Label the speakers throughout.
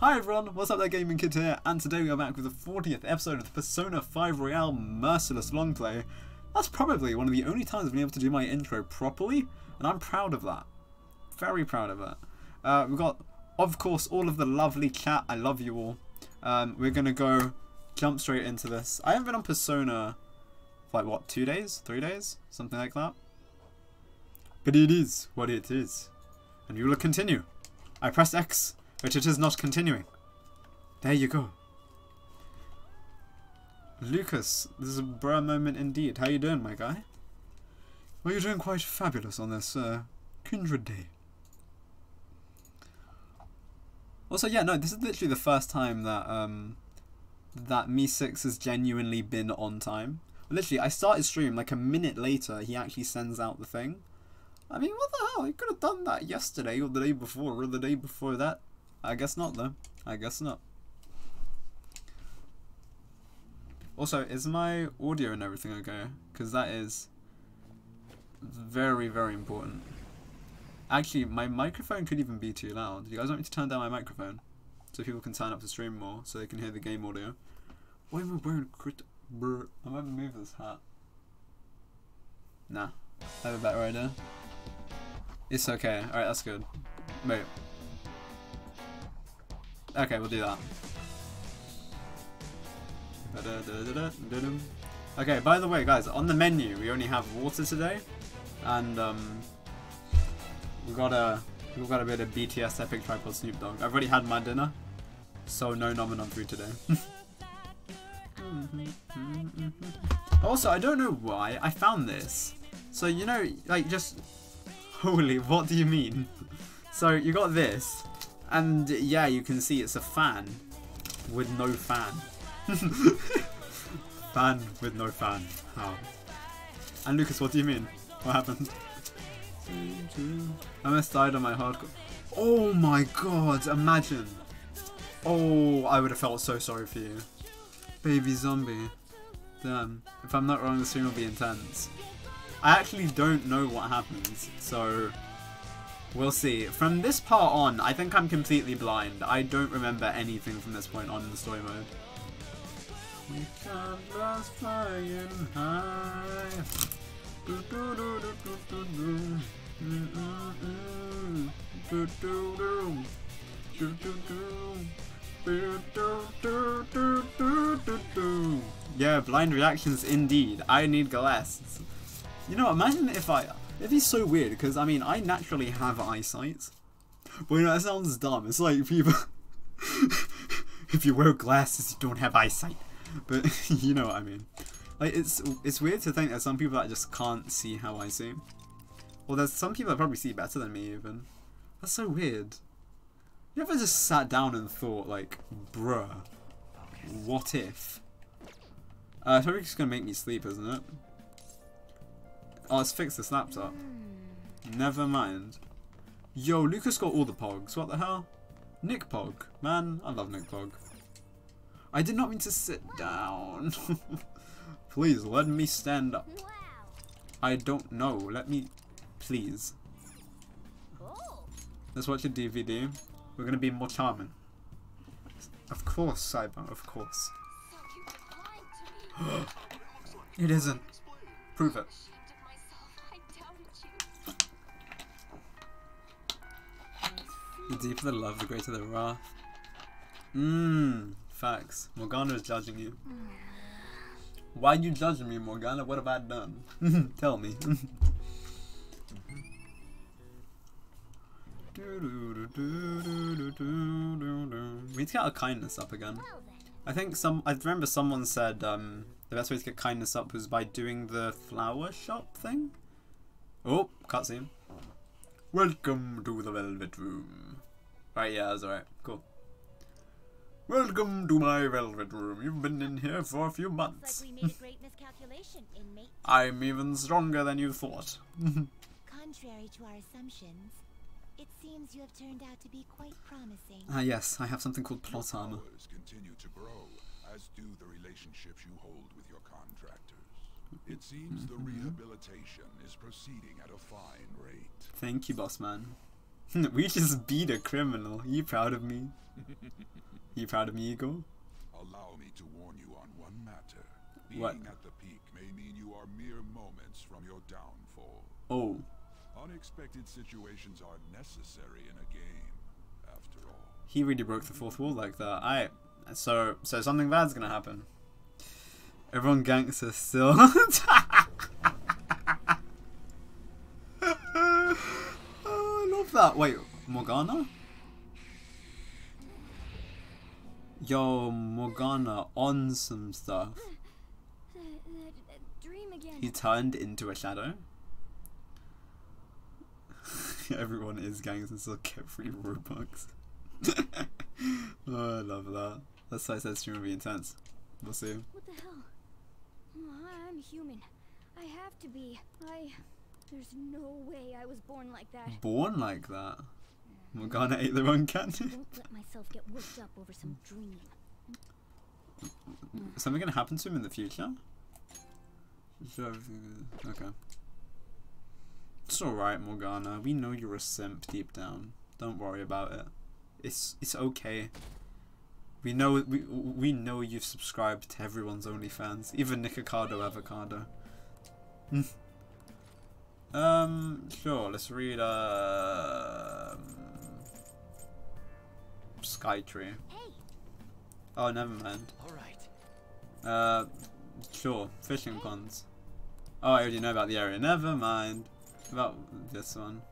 Speaker 1: Hi everyone, what's up there Gaming Kid here, and today we are back with the 40th episode of the Persona 5 Royal Merciless Longplay. That's probably one of the only times I've been able to do my intro properly, and I'm proud of that. Very proud of that. Uh, we've got, of course, all of the lovely chat, I love you all. Um, we're gonna go jump straight into this. I haven't been on Persona for like, what, two days? Three days? Something like that? But it is what it is. And we will continue. I press X but it is not continuing. There you go. Lucas, this is a bruh moment indeed. How you doing, my guy? Well, you're doing quite fabulous on this uh, Kindred Day. Also, yeah, no, this is literally the first time that um, that MEE6 has genuinely been on time. Literally, I started stream like a minute later. He actually sends out the thing. I mean, what the hell? He could have done that yesterday or the day before or the day before that. I guess not though. I guess not. Also, is my audio and everything okay? Because that is very, very important. Actually, my microphone could even be too loud. You guys want me to turn down my microphone? So people can turn up the stream more, so they can hear the game audio. Why am I wearing crit... Brr. I might move this hat. Nah. I have a better idea. It's okay. Alright, that's good. Wait. Okay, we'll do that. Okay, by the way, guys, on the menu, we only have water today, and um, we got a we got a bit of BTS Epic Tripod Snoop Dogg. I've already had my dinner, so no nomin on food today. also, I don't know why I found this. So you know, like just holy, what do you mean? So you got this, and yeah, you can see it's a fan with no fan. fan with no fan. How? And Lucas, what do you mean? What happened? I almost died on my hardcore. Oh my god, imagine. Oh, I would have felt so sorry for you. Baby zombie. Damn. If I'm not wrong, the stream will be intense. I actually don't know what happens, so We'll see. From this part on, I think I'm completely blind. I don't remember anything from this point on in the story mode. We flying high. Yeah, blind reactions indeed. I need glasses. You know, imagine if I It'd be so weird because I mean I naturally have eyesight. But you know that sounds dumb. It's like people if you wear glasses you don't have eyesight. But you know what I mean. Like it's it's weird to think that some people that just can't see how I see. Well there's some people that probably see better than me even. That's so weird. You ever just sat down and thought like, bruh, what if? Uh, just gonna make me sleep, isn't it? Oh, let's fix this laptop. Never mind. Yo, Lucas got all the pogs. What the hell? Nick Pog. Man, I love Nick Pog. I did not mean to sit down. please, let me stand up. I don't know. Let me... Please. Let's watch a DVD. We're going to be more charming. Of course, Cyber. Of course. it isn't. Prove it. The deeper the love, the greater the wrath. Mmm, facts. Morgana is judging you. Why are you judging me, Morgana? What have I done? Tell me. we need to get our kindness up again. I think some. I remember someone said um, the best way to get kindness up was by doing the flower shop thing. Oh, cutscene. Welcome to the Velvet Room. Right, yeah, that's alright. Cool. Welcome to my Velvet Room. You've been in here for a few months. Like I'm even stronger than you thought.
Speaker 2: Contrary to our assumptions, it seems you have turned out to be quite promising.
Speaker 1: Ah, yes, I have something called plot armor.
Speaker 3: continue to grow, as do the relationships you hold with your contractors. It seems mm -hmm. the mm-hmm. rehabilitation is proceeding at a fine rate.
Speaker 1: Thank you, boss man. we just beat a criminal. You proud of me? You proud of me, Igor?
Speaker 3: Allow me to warn you on one matter. Being
Speaker 1: What?
Speaker 3: at the peak may mean you are mere moments from your downfall.
Speaker 1: Oh,
Speaker 3: Unexpected situations are necessary in a game, after all.
Speaker 1: he really broke the fourth wall like that. I so so something bad's gonna happen. Everyone ganks gangster still. oh, I love that. Wait, Morgana? Yo, Morgana on some stuff. He turned into a shadow. Everyone is gangsters, so get free Robux. oh, I love that. That's why I said stream will be intense. We'll see.
Speaker 4: What the hell? I'm human. I have to be. I. There's no way I was born like that.
Speaker 1: Born like that. Morgana ate the wrong cat.
Speaker 4: Won't let myself get worked up over some dream.
Speaker 1: Is something gonna happen to him in the future? Okay. It's alright, Morgana. We know you're a simp deep down. Don't worry about it. It's it's okay. We know we we know you've subscribed to everyone's OnlyFans, even Nikocado Avocado. Hmm. um, sure. Let's read um, Skytree.
Speaker 4: Hey,
Speaker 1: Oh, never mind.
Speaker 5: All right.
Speaker 1: Uh, sure. Fishing ponds. Oh, I already know about the area. Never mind. About this one.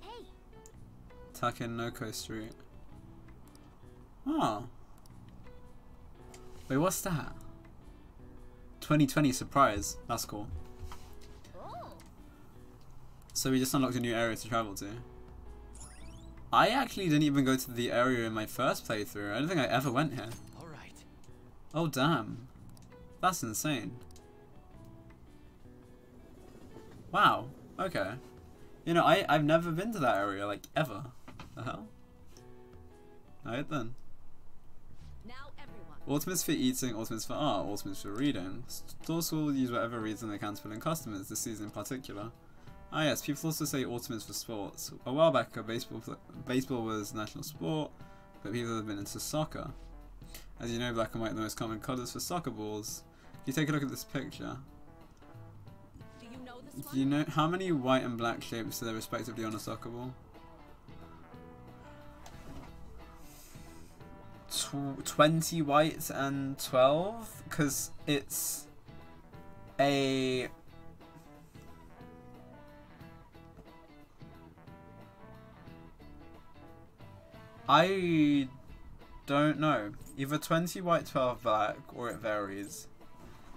Speaker 4: hey.
Speaker 1: Takenoko Street. Oh. Wait, what's that? 2020 surprise. That's cool. So we just unlocked a new area to travel to. I actually didn't even go to the area in my first playthrough. I don't think I ever went here.
Speaker 5: All right.
Speaker 1: Oh damn. That's insane. Wow. Okay. You know, I, I've never been to that area, like, ever. The hell? Alright then. Ultimates for eating, ultimates for art, ultimates for reading. Stores will use whatever reason they can to pull in customers, this season in particular. Ah yes, people also say ultimates for sports. A while back, baseball, baseball was national sport, but people have been into soccer. As you know, black and white are the most common colours for soccer balls. If you take a look at this picture,
Speaker 4: Do you know
Speaker 1: do you know how many white and black shapes are there respectively on a soccer ball? Tw- 20 white and 12? Because it's a. I don't know. Either 20 white, 12 black, or it varies.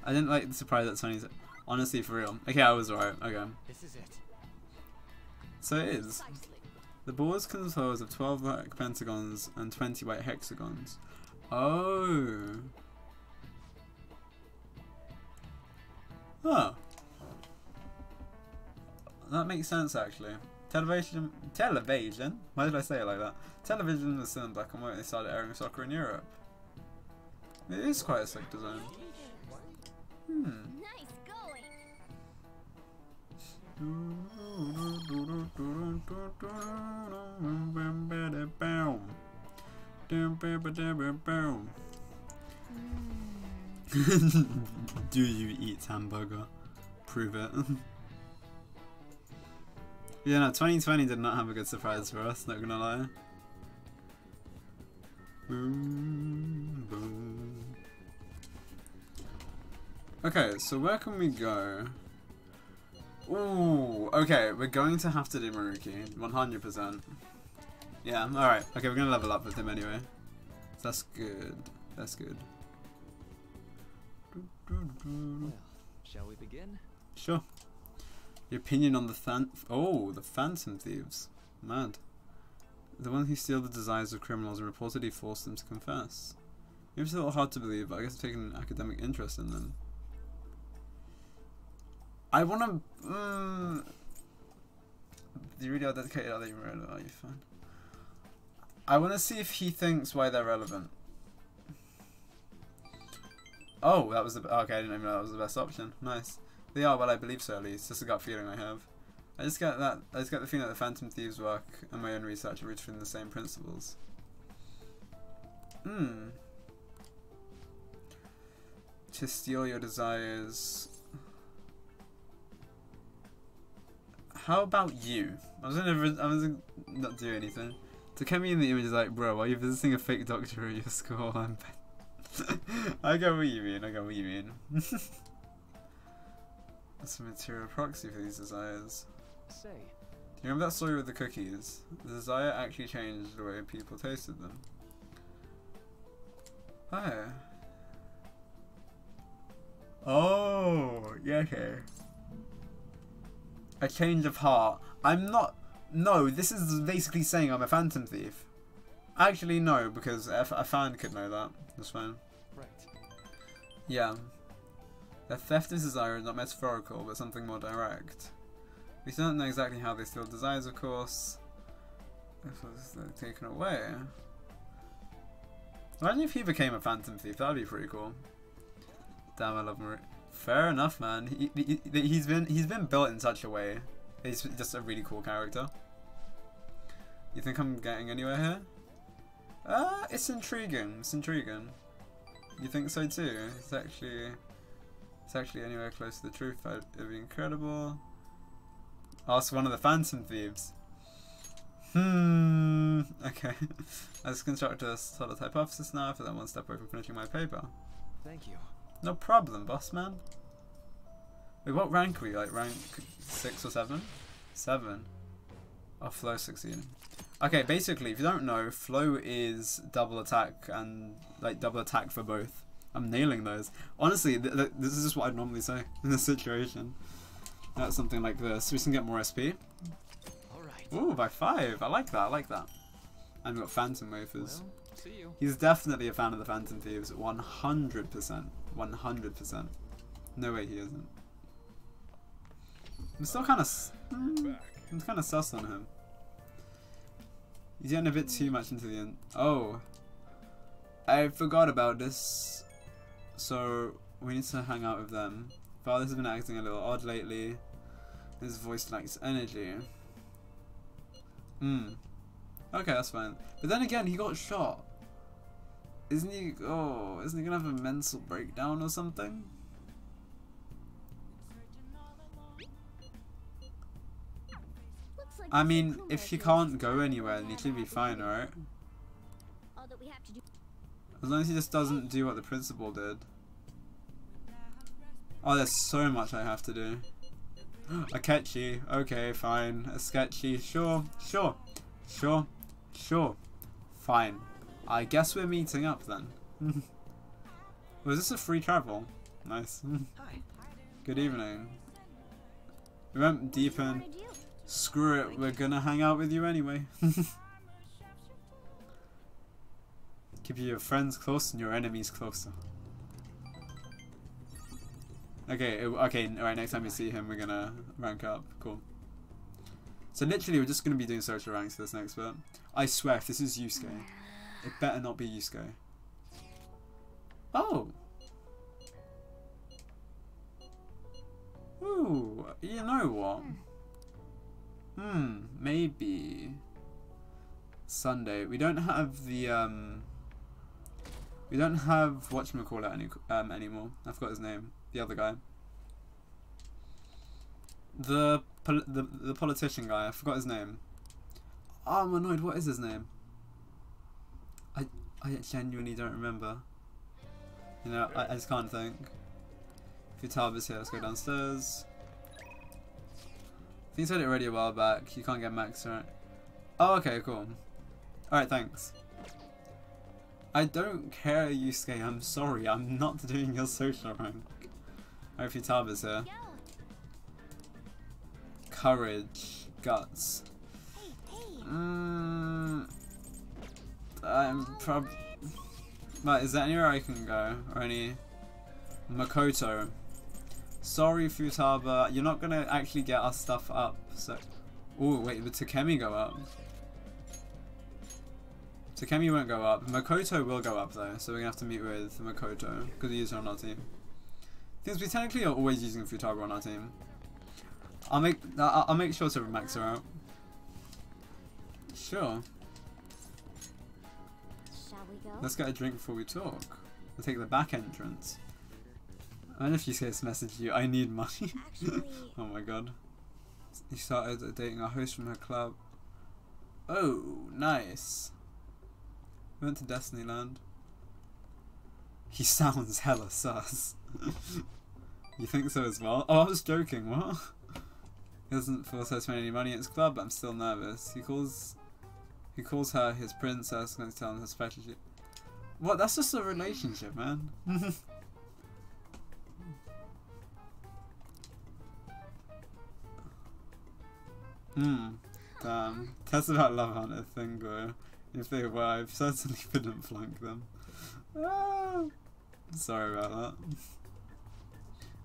Speaker 1: I didn't like the surprise that Sony's. Honestly, for real. Okay, I was right. Okay.
Speaker 5: This is it.
Speaker 1: So it is.
Speaker 4: Precisely.
Speaker 1: The ball is composed of 12 black pentagons and 20 white hexagons. Oh. Huh. That makes sense actually. Television. Television? Why did I say it like that? Television was still in black and white when they started airing soccer in Europe. It is quite a sick design. Hmm.
Speaker 4: Mm.
Speaker 1: Do you eat hamburger? Prove it. yeah, no, 2020 did not have a good surprise for us, not gonna lie. Boom, boom. Okay, so where can we go? Ooh, okay, we're going to have to do Maruki, 100%. Yeah, alright. Okay, we're gonna level up with him anyway. That's good. That's good.
Speaker 5: Well, shall we begin?
Speaker 1: Sure. Your opinion on the fan- Oh, the Phantom Thieves. Mad. The one who steal the desires of criminals and reportedly force them to confess. Maybe it's a little hard to believe, but I guess I've taken an academic interest in them. I want to. Mm, do you really are dedicated? Are they really? Are you fine? I want to see if he thinks why they're relevant. Oh, that was the okay. I didn't even know that was the best option. Nice. They are, well, I believe so at least. Just a gut feeling I have. I just get that. I just get the feeling that the Phantom Thieves work and my own research are rooted in the same principles. Hmm. To steal your desires. How about you? I was gonna. I was gonna not do anything. Come in the image is like, bro, are you visiting a fake doctor at your school? I'm. I get what you mean. I get what you mean. That's a material proxy for these desires.
Speaker 5: Say,
Speaker 1: Do you remember that story with the cookies? The desire actually changed the way people tasted them. Oh. Oh, yeah, okay. A change of heart. I'm not. No, this is basically saying I'm a phantom thief. Actually, no, because a, a fan could know that. That's fine.
Speaker 5: right.
Speaker 1: Yeah. The theft of desire is not metaphorical, but something more direct. We still don't know exactly how they steal desires, of course. If it was uh, taken away. Imagine if he became a phantom thief, that'd be pretty cool. Damn, I love Marie. Fair enough, man. He, he- he's been he's been built in such a way. He's just a really cool character. You think I'm getting anywhere here? Uh, it's intriguing. It's intriguing. You think so too? It's actually, it's actually anywhere close to the truth. It'd be incredible. Ask one of the Phantom Thieves. Hmm. Okay. Let's construct a solid hypothesis now. For that one step away from finishing my paper.
Speaker 5: Thank you.
Speaker 1: No problem, boss man. Wait, what rank are we? Like rank six or seven? Seven. Oh, flow sixteen. Okay, basically, if you don't know, flow is double attack and like double attack for both. I'm nailing those. Honestly, th th this is just what I'd normally say in this situation. That's something like this. We can get more SP.
Speaker 5: All right.
Speaker 1: Ooh, by five. I like that. I like that. And we've got Phantom Wafers.
Speaker 5: Well, see you.
Speaker 1: He's definitely a fan of the Phantom Thieves. 100%. 100%. No way he isn't. I'm still kind of. I'm kind of sus on him. He's getting a bit too much into the end. Oh. I forgot about this. So, we need to hang out with them. Father's been acting a little odd lately. His voice lacks energy. Hmm. Okay, that's fine. But then again, he got shot. Isn't he? Oh, isn't he gonna have a mental breakdown or something? I mean, if he
Speaker 4: is
Speaker 1: can't go anywhere, then he should be fine, right?
Speaker 4: All that we have to do.
Speaker 1: As long as he just doesn't do what the principal did. Oh, there's so much I have to do. A catchy, okay, fine. A sketchy, sure, sure, sure, sure, fine. I guess we're meeting up then. Was this a free travel? Nice. Good evening. We went deep in. Screw it, we're gonna hang out with you anyway. Keep your friends close and your enemies closer. Okay, okay, alright, next time we see him, we're gonna rank up. Cool. So literally, we're just gonna be doing social ranks for this next bit. I swear, if this is Yusuke, it better not be Yusuke. Oh! Ooh, you know what? Hmm. Hmm, maybe Sunday. We don't have the um. We don't have whatchamacallit any um anymore. I forgot his name. The other guy. The pol- the the politician guy. I forgot his name. Oh, I'm annoyed. What is his name? I I genuinely don't remember. You know, I, I just can't think. Futaba's here. Let's go downstairs. I I said it already a while back. You can't get max, right? Oh, okay, cool. Alright, thanks. I don't care, Yusuke. I'm sorry. I'm not doing your social rank. Alright, Futaba's here. Courage. Guts. Mm, I'm prob. Right, is there anywhere I can go? Or any. Makoto. Sorry, Futaba. You're not gonna actually get our stuff up, so. Oh, wait, but Takemi go up? Takemi won't go up. Makoto will go up though, so we're gonna have to meet with Makoto, because he's on our team. Because we technically are always using Futaba on our team. I'll make I'll, I'll make sure to max her out. Sure.
Speaker 4: Shall we go?
Speaker 1: Let's get a drink before we talk. We'll take the back entrance. I don't know if she says message you. I need money.
Speaker 2: Actually,
Speaker 1: oh my god. He started dating a host from her club. Oh, nice. We went to Destiny Land. He sounds hella sus. you think so as well? Oh, I was joking, what? He doesn't force her to spend any money at his club, but I'm still nervous. He calls he calls her his princess and tells her special What, that's just a relationship, man. Hmm. Damn. Test about Love Hunter thing, bro. If they were, I certainly wouldn't flank them. Ah, sorry about that.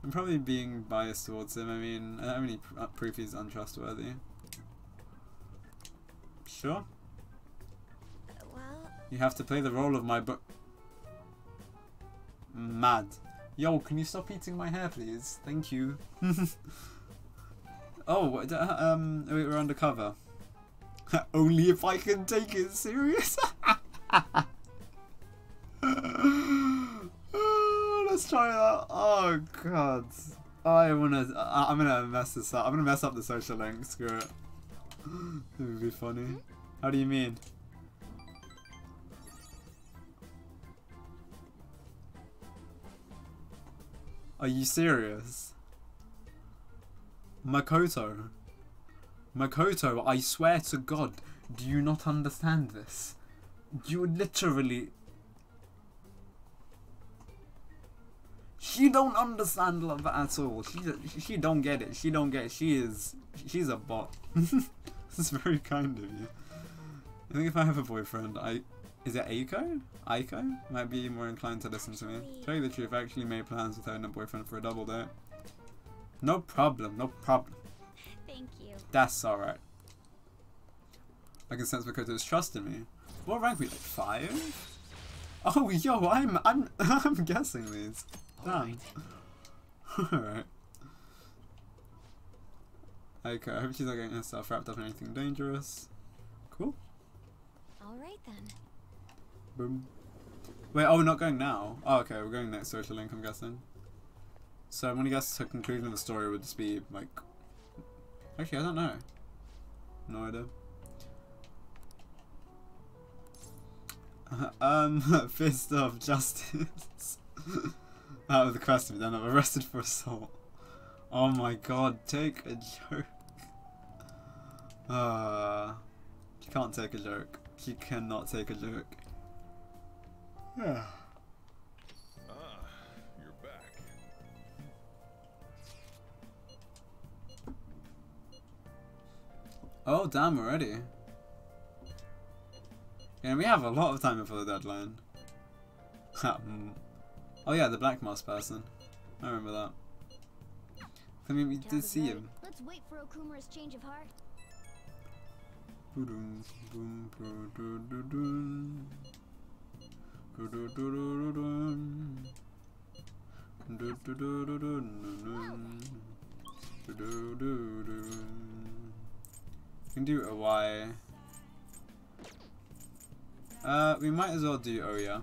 Speaker 1: I'm probably being biased towards him. I mean, I don't have any pr- uh, proof he's untrustworthy. Sure.
Speaker 2: well,
Speaker 1: You have to play the role of my book. Mad. Yo, can you stop eating my hair, please? Thank you. oh, uh, um, we're undercover. Only if I can take it serious. Oh, Let's try that. Oh god. I wanna. I- I'm gonna mess this up. I'm gonna mess up the social link. Screw it. It would be funny. How do you mean? Are you serious? Makoto. Makoto, I swear to God, do you not understand this? You literally. She don't understand love at all. She she don't get it. She don't get it. She is she's a bot. That's very kind of you. I think if I have a boyfriend, I is it Aiko? Aiko might be more inclined to listen to me. Tell you the truth, I actually made plans with her and a boyfriend for a double date. No problem, no problem.
Speaker 4: Thank you.
Speaker 1: That's alright. I can sense Makoto's trust in me. What rank are we like five? Oh yo, I'm I'm I'm guessing these. Damn. Alright. Okay, I hope she's not getting herself wrapped up in anything dangerous. Cool.
Speaker 2: all right then.
Speaker 1: Boom. Wait, oh, we're not going now. Oh, okay, we're going next social link, I'm guessing. So I'm gonna guess the conclusion of the story would just be like. Actually, I don't know. No idea. um, fist of justice. Out of the quest to be done. I'm arrested for assault. Oh my god, take a joke. Uh, she can't take a joke. She cannot take a joke. Yeah. Oh, damn, already. Yeah, we have a lot of time before the deadline. Oh yeah, the Black Mask person. I remember that. I mean, we did see him.
Speaker 4: Let's wait for Okumura's change of heart.
Speaker 1: Can do a Y. Uh, we might as well do oh yeah.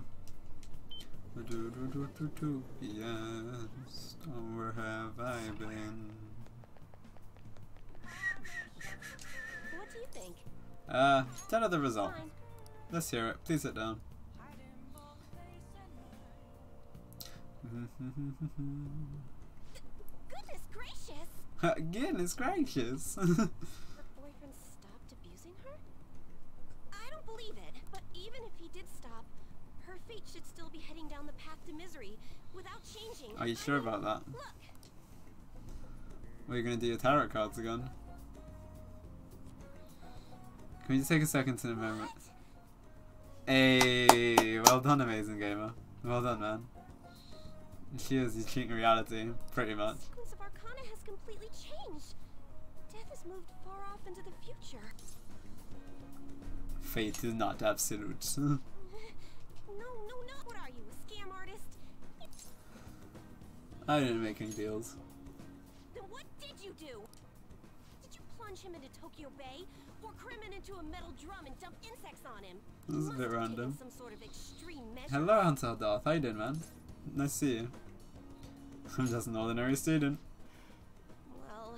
Speaker 1: Yes. Oh, where have I been?
Speaker 2: What do you think?
Speaker 1: Uh, tell her the result. Let's hear it. Please sit down.
Speaker 2: Goodness gracious!
Speaker 1: Goodness gracious.
Speaker 2: Her boyfriend stopped abusing her? I don't believe it. But even if he did stop, her fate should still be heading down the path to misery without changing.
Speaker 1: Are you sure about that?
Speaker 2: Look,
Speaker 1: What are you gonna do your tarot cards again? Can we just take a second to remember? Hey, well done, amazing gamer. Well done, man. She is you cheating reality, pretty much.
Speaker 2: the sequence of Arcana has completely changed. Death has moved far off into the future.
Speaker 1: Fate is not absolute. I didn't make any deals.
Speaker 2: Then what did you do? Did you plunge him into Tokyo Bay? Or cram him into a metal drum and dump insects on him?
Speaker 1: This is a bit
Speaker 2: must have taken
Speaker 1: random.
Speaker 2: Some sort of extreme measure.
Speaker 1: Hello, Hunter Darth. How you doing, man? Nice to see you. I'm just an ordinary student.
Speaker 2: Well,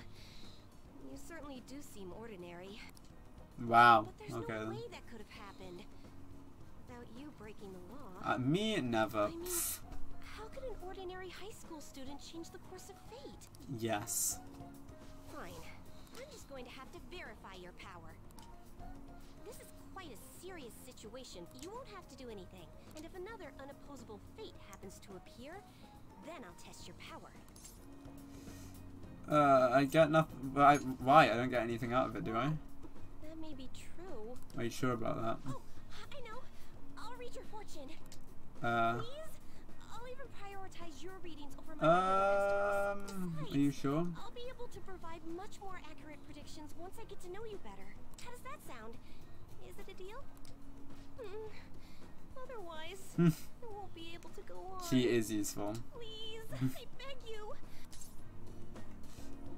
Speaker 2: you certainly do seem ordinary.
Speaker 1: Wow.
Speaker 2: But there's
Speaker 1: Okay
Speaker 2: no
Speaker 1: then.
Speaker 2: way that could have happened without you breaking the law.
Speaker 1: Uh, me, never.
Speaker 2: I mean, an ordinary high school student change the course of fate?
Speaker 1: Yes.
Speaker 2: Fine. I'm just going to have to verify your power. This is quite a serious situation. You won't have to do anything. And if another unopposable fate happens to appear, then I'll test your power.
Speaker 1: Uh, I get nothing. Why? Why? I don't get anything out of it, do I?
Speaker 2: That may be true.
Speaker 1: Are you sure about that?
Speaker 2: Oh, I know. I'll read your fortune.
Speaker 1: Uh,
Speaker 2: Please? Prioritize your readings over my
Speaker 1: um, are you sure?
Speaker 2: I'll be able to provide much more accurate predictions once I get to know you better. How does that sound? Is it a deal? Hmm. Otherwise,
Speaker 1: Hmm.
Speaker 2: I won't be able to go on.
Speaker 1: She is useful.
Speaker 2: Please, I beg you.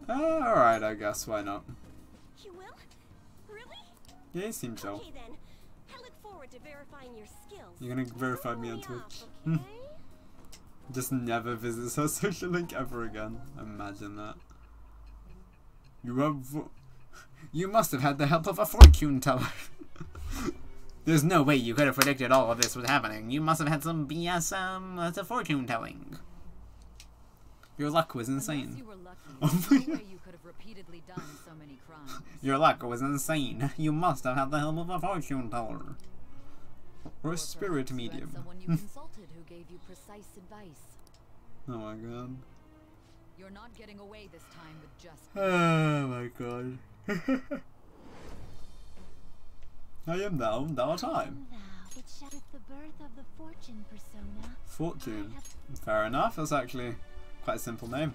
Speaker 1: Uh, alright, I guess. Why not?
Speaker 2: You will? Really?
Speaker 1: Yeah, you seem chill.
Speaker 2: Okay then. I look forward to verifying your skills.
Speaker 1: You're gonna verify me on Twitch.
Speaker 2: up, okay?
Speaker 1: Just never visits her social link ever again. Imagine that. You have. You must have had the help of a fortune teller. There's no way you could have predicted all of this was happening. You must have had some BS um as a fortune telling. Your luck was insane.
Speaker 6: you were lucky,
Speaker 1: Oh
Speaker 6: there's
Speaker 1: my
Speaker 6: no
Speaker 1: God.
Speaker 6: way you could have repeatedly done so many crimes.
Speaker 1: Your luck was insane. You must have had the help of a fortune teller. Or a spirit
Speaker 6: perhaps you had
Speaker 1: medium.
Speaker 6: Precise advice.
Speaker 1: Oh my god.
Speaker 6: You're not getting away this time with just
Speaker 1: Oh my god. I am now, now time.
Speaker 7: Now, it shatters the birth of the fortune persona.
Speaker 1: Fortune. Fair enough, that's actually quite a simple name.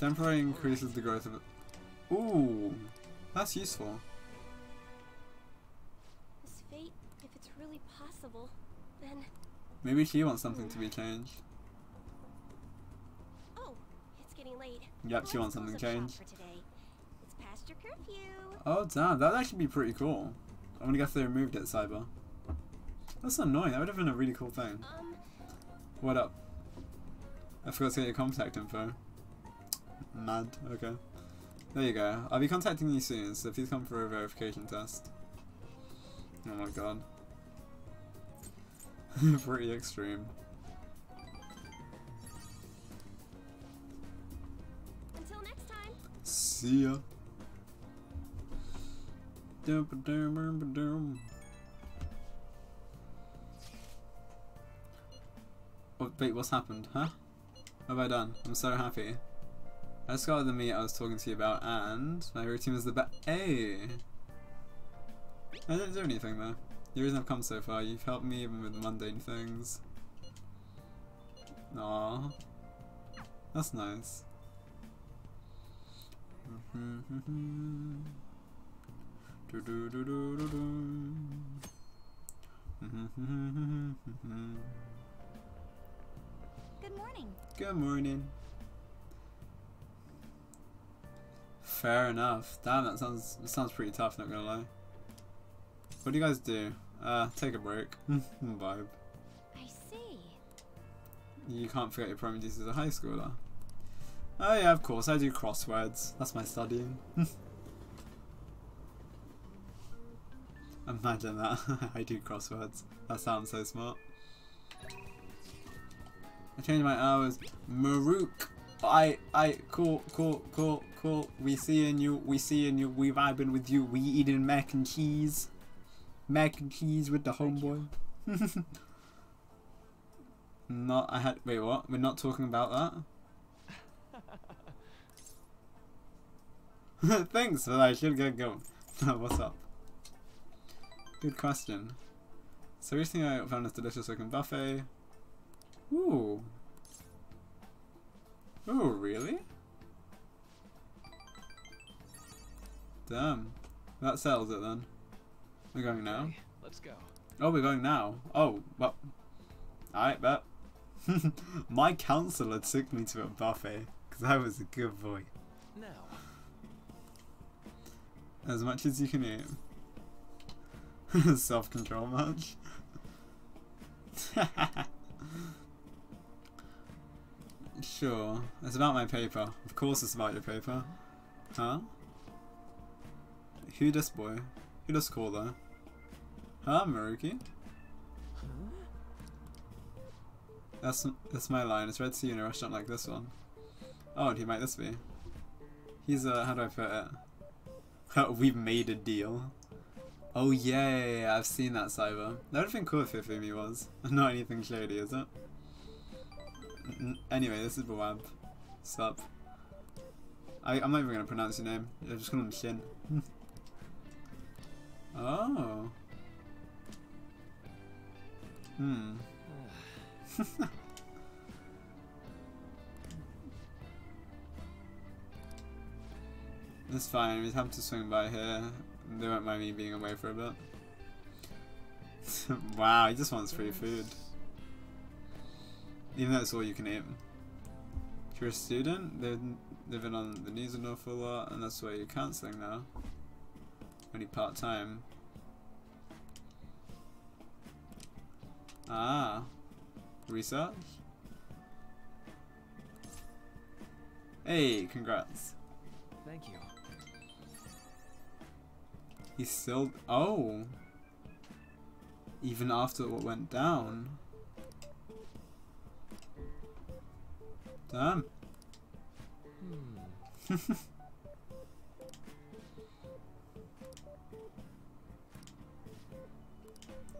Speaker 1: Temporary increases the growth of it. Ooh, that's useful.
Speaker 2: This fate, if it's really possible, then
Speaker 1: Maybe she wants something to be changed.
Speaker 2: oh, it's getting late.
Speaker 1: Yep, she wants something
Speaker 2: close up shop
Speaker 1: changed.
Speaker 2: For today. It's past your curfew.
Speaker 1: Oh damn, that'd actually be pretty cool. I wonder if they removed it, Cyber. That's annoying, that would have been a really cool thing.
Speaker 2: Um,
Speaker 1: What up? I forgot to get your contact info. Mad. Okay. There you go. I'll be contacting you soon, so please come for a verification test. Oh my god. Pretty extreme.
Speaker 2: until next time.
Speaker 1: See ya. Dum-ba-dum-bum-ba-dum. Oh, wait, what's happened? Huh? What have I done? I'm so happy. I just got the meat I was talking to you about, and my routine is the best. Hey! I didn't do anything though. The reason I've come so far, you've helped me even with mundane things. Aww. That's nice.
Speaker 4: Good morning.
Speaker 1: Good morning. Fair enough. Damn, that sounds that sounds pretty tough. Not gonna lie. What do you guys do? Uh, take a break. Vibe.
Speaker 4: I see.
Speaker 1: You can't forget your primary duties as a high schooler. Oh yeah, of course. I do crosswords. That's my studying. Imagine that. I do crosswords. That sounds so smart. I changed my hours. Maruk. I, I, cool, cool, cool, cool. We seeing you. We seeing you. We vibing with you. We eating mac and cheese. Mac and cheese with the homeboy. Not, I had, wait, what? We're not talking about that? Thanks, but I should get going. What's up? Good question. So recently I found this delicious looking buffet. Ooh. Ooh, really? Damn. That settles it then. We're going now.
Speaker 5: Let's go.
Speaker 1: Oh, we're going now. Oh, well. Alright, bet. My counselor took me to a buffet because I was a good boy.
Speaker 5: Now,
Speaker 1: As much as you can eat. Self control much? sure. It's about my paper. Of course it's about your paper. Huh? Who this boy? Who this call though? Huh, Maruki? That's that's my line. It's red to you in a restaurant like this one. Oh, and who might this be? He's uh, how do I put it? We've made a deal. Oh yeah, I've seen that cyber. That would have been cool if Ifumi was. Not anything shady, is it? N anyway, this is Bawab. Sup. I, I'm not even gonna pronounce your name. I'm just calling him Shin. oh. Hmm. It's fine, we'd have to swing by here. They won't mind me being away for a bit. wow, he just wants free food. Even though it's all you can eat. If you're a student, they've been on the news an awful lot, and that's why you're cancelling now. Only part Ah. Research? Hey, congrats.
Speaker 5: thank you.
Speaker 1: He's still. Oh! Even after what went down. Damn.
Speaker 5: Hmm.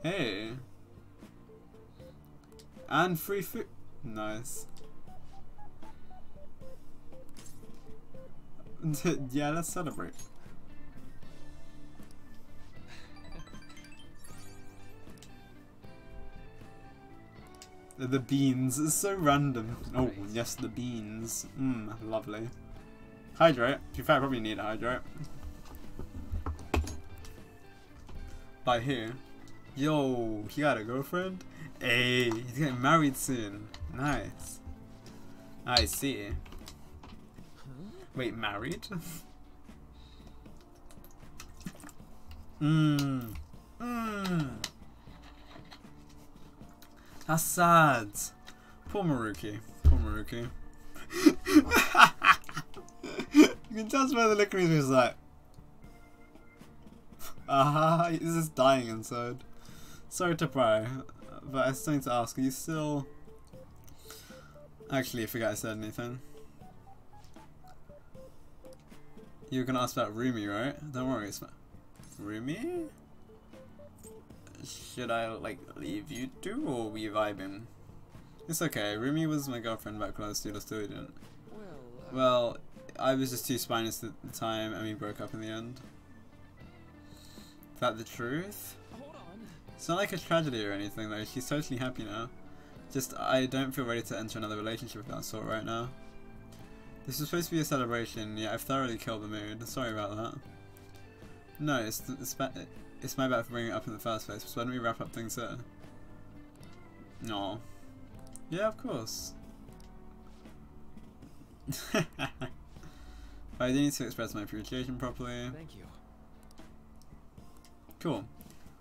Speaker 1: Hey. And free food. Nice. yeah, let's celebrate. The beans is so random. Oh,
Speaker 5: Right.
Speaker 1: yes, the beans. Mmm, lovely. Hydrate. To be fair, I probably need a hydrate. By who? Yo, he got a girlfriend? Hey, he's getting married soon. Nice. I see. Wait, married? Mmm. Mmm. That's sad. Poor Maruki. Poor Maruki. you can tell by the look on his face like. Ah, he's just dying inside. Sorry to pry, but I was something to ask. Are you still. Actually, I forgot I said anything. You were gonna ask about Rumi, right? Don't worry, it's. Rumi? Should I, like, leave you two, or we vibing? It's okay, Rumi was my girlfriend back when I was still a student.
Speaker 5: Well, uh,
Speaker 1: Well, I was just too spineless at the time, and we broke up in the end. Is that the truth? It's not like a tragedy or anything though, she's totally happy now. Just, I don't feel ready to enter another relationship of that sort right now. This was supposed to be a celebration, yeah, I've thoroughly killed the mood, sorry about that. No, it's, it's, it's my bad for bringing it up in the first place, so why don't we wrap up things here? No. Yeah, of course. I do need to express my appreciation properly.
Speaker 5: Thank you.
Speaker 1: Cool.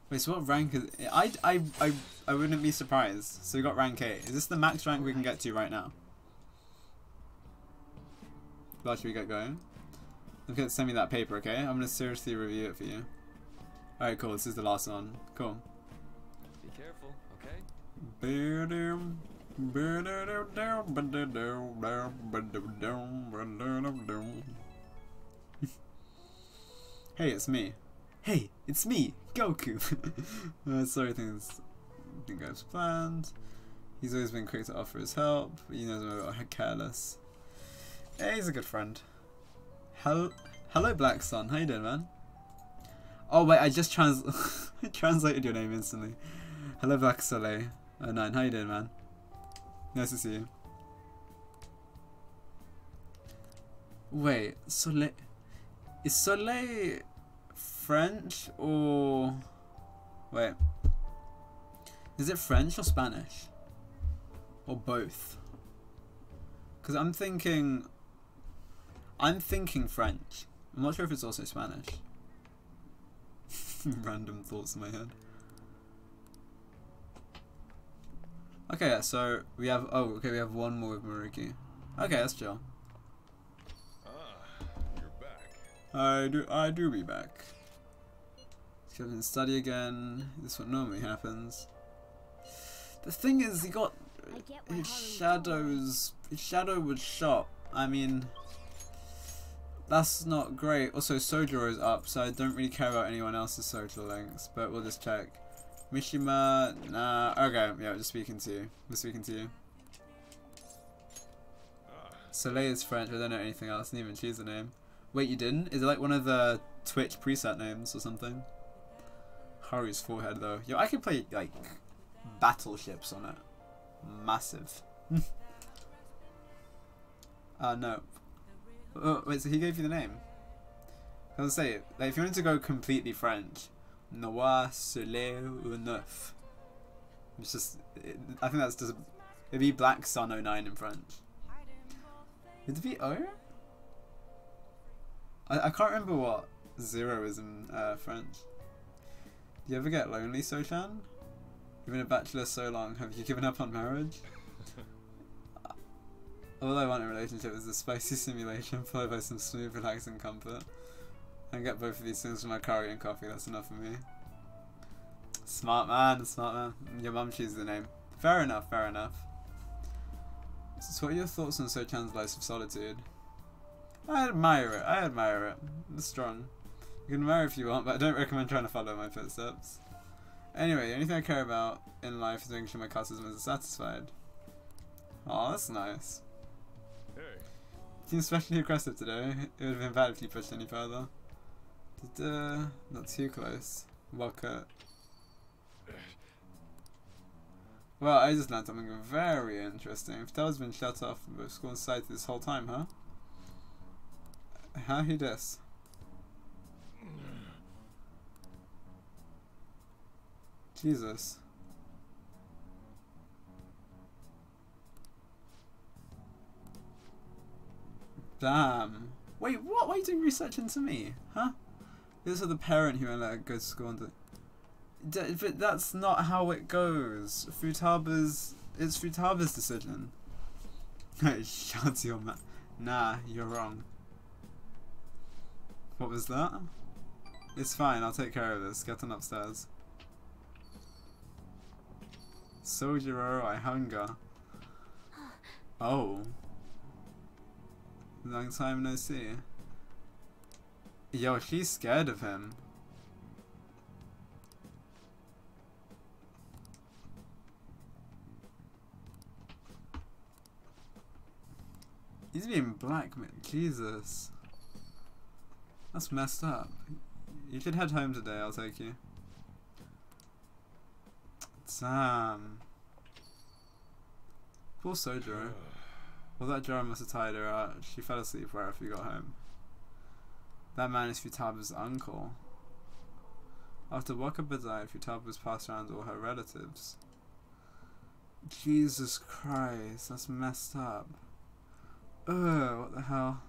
Speaker 1: Wait, so what rank is... I, I, I, I wouldn't be surprised. So we got rank 8. Is this the max rank we can get to right now? Should we get going? Look at send me that paper, okay? I'm gonna seriously review it for you. Alright, cool. This is the last one. Cool.
Speaker 5: Be careful, okay?
Speaker 1: Hey, it's me. Hey, it's me, Goku. uh, sorry, things go as planned. He's always been quick to offer his help. He knows I'm a bit careless. Hey, he's a good friend. Hello, hello, Black Sun. How you doing, man? Oh wait, I just trans I translated your name instantly. Hello, Black Soleil. Oh, nine. How you doing, man? Nice to see you. Wait, Soleil. Is Soleil French or. Wait. Is it French or Spanish? Or both? Because I'm thinking. I'm thinking French. I'm not sure if it's also Spanish. Random thoughts in my head. Okay, so we have. Oh, okay, we have one more with Maruki. Okay, that's chill.
Speaker 3: Ah, you're back.
Speaker 1: I do. I do be back. Let's go and study again. This is what normally happens. The thing is, he got
Speaker 4: get
Speaker 1: his shadows. His shadow was shot. I mean, that's not great. Also, Sojiro is up, so I don't really care about anyone else's social links. But we'll just check. Mishima, nah. Okay, yeah, just speaking to you. We're speaking to you. Soleil is French. I don't know anything else. Didn't even choose the name. Wait, you didn't? Is it like one of the Twitch preset names or something? Haru's forehead though. Yo, I could play like battleships on it. Massive. uh no. Oh, wait, so he gave you the name? I was say, like, if you wanted to go completely French, Noir, Soleil, ou Neuf. It's just, it, I think that's just, it'd be Black Sun 09 in French. Would it be O? I, I can't remember what zero is in uh, French. Do you ever get lonely, Sochan? You've been a bachelor so long, have you given up on marriage? All I want in a relationship is a spicy simulation followed by some smooth, relaxing comfort. I get both of these things from my curry and coffee, that's enough for me. Smart man, smart man. Your mum chooses the name. Fair enough, fair enough. So what are your thoughts on Sochan's Life of Solitude? I admire it, I admire it. It's strong. You can marry if you want, but I don't recommend trying to follow my footsteps. Anyway, the only thing I care about in life is making sure my customers are satisfied. Oh, that's nice.
Speaker 3: hey,
Speaker 1: You seem especially aggressive today. It would have been bad if you pushed any further. Da-da. Not too close. Well cut. Well, I just learned something very interesting. If has been shut off from school and society this whole time, huh? How he this? Jesus. Damn. Wait, what? Why are you doing research into me? Huh? This is the parent who I let go to school and... D- but that's not how it goes. Futaba's... It's Futaba's decision. Shut your mouth. Nah, you're wrong. What was that? It's fine, I'll take care of this. Get on upstairs. Sojiro, I hunger. Oh. Long time no see. Yo, she's scared of him. He's being blackmailed. Jesus. That's messed up. You should head home today, I'll take you. Sam. Um, poor Sojiro. Well, that jar must have tired her out. She fell asleep right after we got home. That man is Futaba's uncle. After Wakaba's died, Futaba was passed around to all her relatives. Jesus Christ, that's messed up. Ugh, what the hell?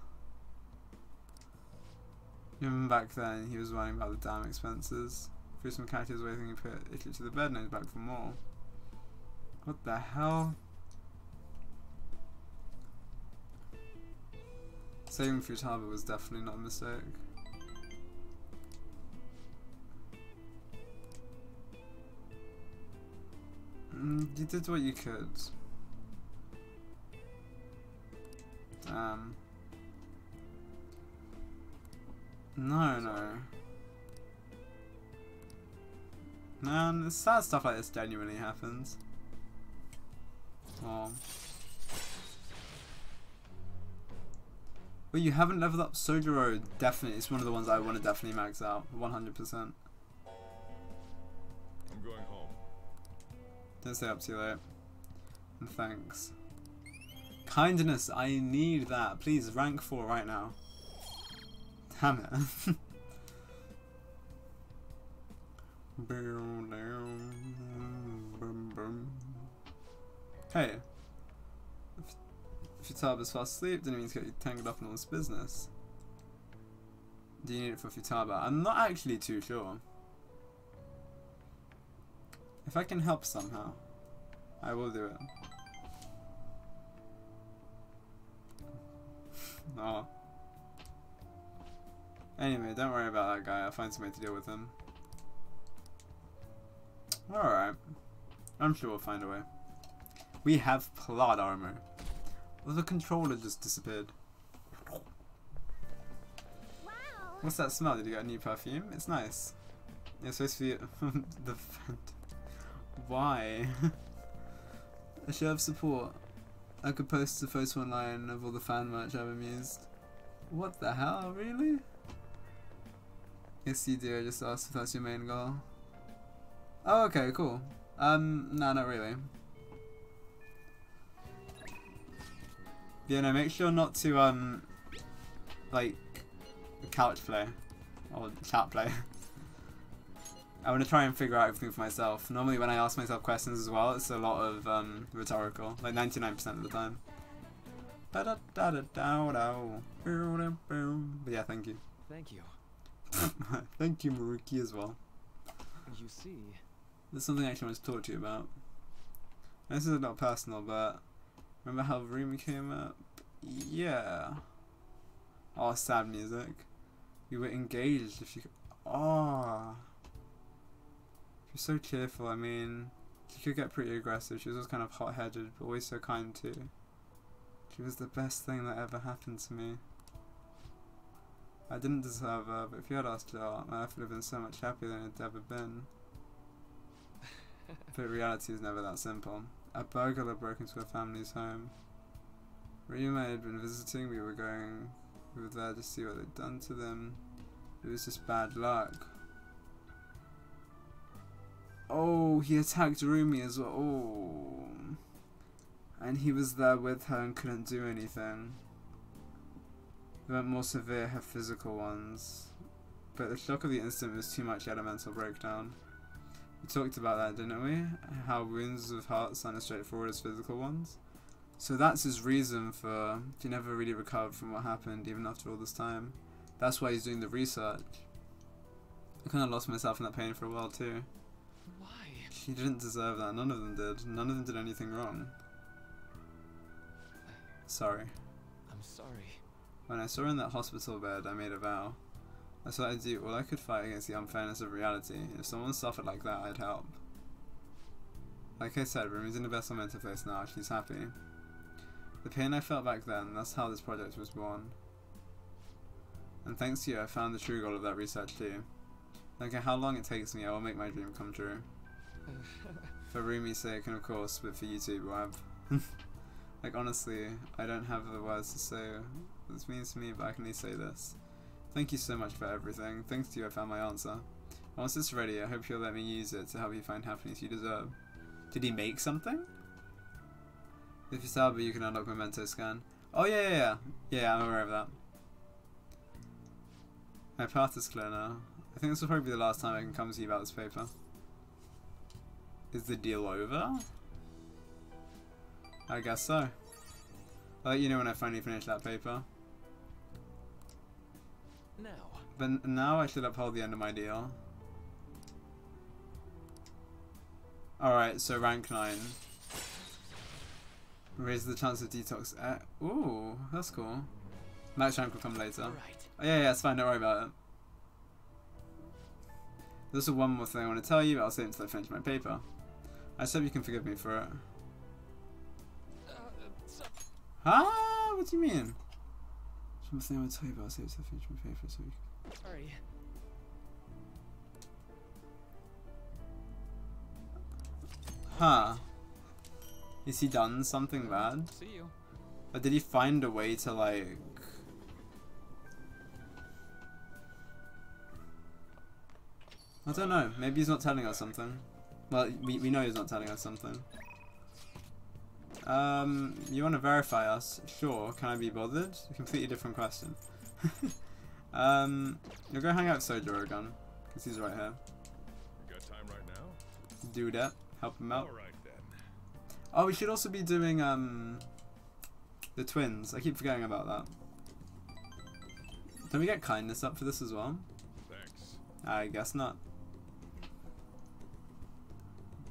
Speaker 1: Even back then, he was worrying about the damn expenses. Threw some characters waiting, put Italy to the bed and back for more. What the hell? Saving Futaba was definitely not a mistake. Mm, you did what you could. Damn. No, no. Man, sad stuff like this genuinely happens. Oh. Well, you haven't leveled up Sojiro. Definitely, it's one of the ones I want to definitely max out. 100%.
Speaker 3: I'm going home.
Speaker 1: Don't stay up too late. And thanks. Kindness, I need that. Please, rank 4 right now. Damn it. hey, Futaba's fast asleep, didn't mean to get you tangled up in all this business. Do you need it for Futaba? I'm not actually too sure. If I can help somehow, I will do it. oh. Anyway, don't worry about that guy. I'll find some way to deal with him. Alright. I'm sure we'll find a way. We have plot armor. Well, the controller just disappeared.
Speaker 2: Wow.
Speaker 1: What's that smell? Did you get a new perfume? It's nice. It's supposed to be the vent. Why? a show of support. I could post a photo online of all the fan merch I've amused. What the hell? Really? Yes, you do. I just asked if that's your main goal. Oh, okay, cool. Um, no, not really. Yeah, no, make sure not to, um, like, couch play. Or chat play. I want to try and figure out everything for myself. Normally when I ask myself questions as well, it's a lot of, um, rhetorical. Like 99% of the time. But yeah, thank you.
Speaker 5: Thank you.
Speaker 1: thank you, Maruki, as well.
Speaker 5: You see,
Speaker 1: There's something I actually want to talk to you about. This is not personal, but remember how Rumi came up? Yeah. Oh, sad music. You were engaged if you. Oh. Ah. She's so cheerful. I mean, she could get pretty aggressive. She was always kind of hot-headed, but always so kind too. She was the best thing that ever happened to me. I didn't deserve her, but if you had asked her my life would have been so much happier than it'd ever been. But reality is never that simple. A burglar broke into a family's home. Rima had been visiting, we were going, we were there to see what they'd done to them. It was just bad luck. Oh, he attacked Rumi as well. Oh. And he was there with her and couldn't do anything. They weren't more severe, her physical ones. But the shock of the incident was too much, he had a mental breakdown. We talked about that, didn't we? How wounds of hearts aren't as straightforward as physical ones. So that's his reason for he never really recovered from what happened, even after all this time. That's why he's doing the research. I kind of lost myself in that pain for a while too.
Speaker 5: why?
Speaker 1: She didn't deserve that. None of them did. None of them did anything wrong. Sorry.
Speaker 5: I'm sorry.
Speaker 1: When I saw her in that hospital bed, I made a vow. I thought I'd do all I could fight against the unfairness of reality. If someone suffered like that, I'd help. Like I said, Rumi's in the best mental place now. She's happy. The pain I felt back then, that's how this project was born. And thanks to you, I found the true goal of that research too. Don't care how long it takes me, I will make my dream come true. For Rumi's sake, and of course, but for you too, like, honestly, I don't have the words to say what this means to me, but I can only say this. Thank you so much for everything. Thanks to you, I found my answer. Once it's ready, I hope you'll let me use it to help you find happiness you deserve. Did he make something? If you Saba, you can unlock Memento Scan. Oh, yeah, yeah, yeah. Yeah, I'm aware of that. My path is clear now. I think this will probably be the last time I can come to you about this paper. Is the deal over? I guess so. I'll let you know when I finally finish that paper. But now I should uphold the end of my deal. Alright, so rank 9. Raise the chance of detox. Uh, ooh, that's cool. Max rank will come later.
Speaker 5: right.
Speaker 1: Oh, yeah, yeah, it's fine, don't worry about it. There's also one more thing I want to tell you, but I'll save it until I finish my paper. I just hope you can forgive me for it.
Speaker 5: Uh,
Speaker 1: Huh? What do you mean? There's one thing I want to tell you, but I'll save it until I finish my paper so you can...
Speaker 5: sorry.
Speaker 1: Huh. Is he done something bad?
Speaker 5: See you.
Speaker 1: Or did he find a way to like... I don't know. Maybe he's not telling us something. Well, we, we know he's not telling us something. Um, you want to verify us? Sure. Can I be bothered? A completely different question. um, you'll go hang out with again. Because he's right here.
Speaker 3: You got time right now?
Speaker 1: Do that. Help him out.
Speaker 3: All right then.
Speaker 1: Oh, we should also be doing um The twins. I keep forgetting about that. Don't we get kindness up for this as well?
Speaker 3: Thanks.
Speaker 1: I guess not.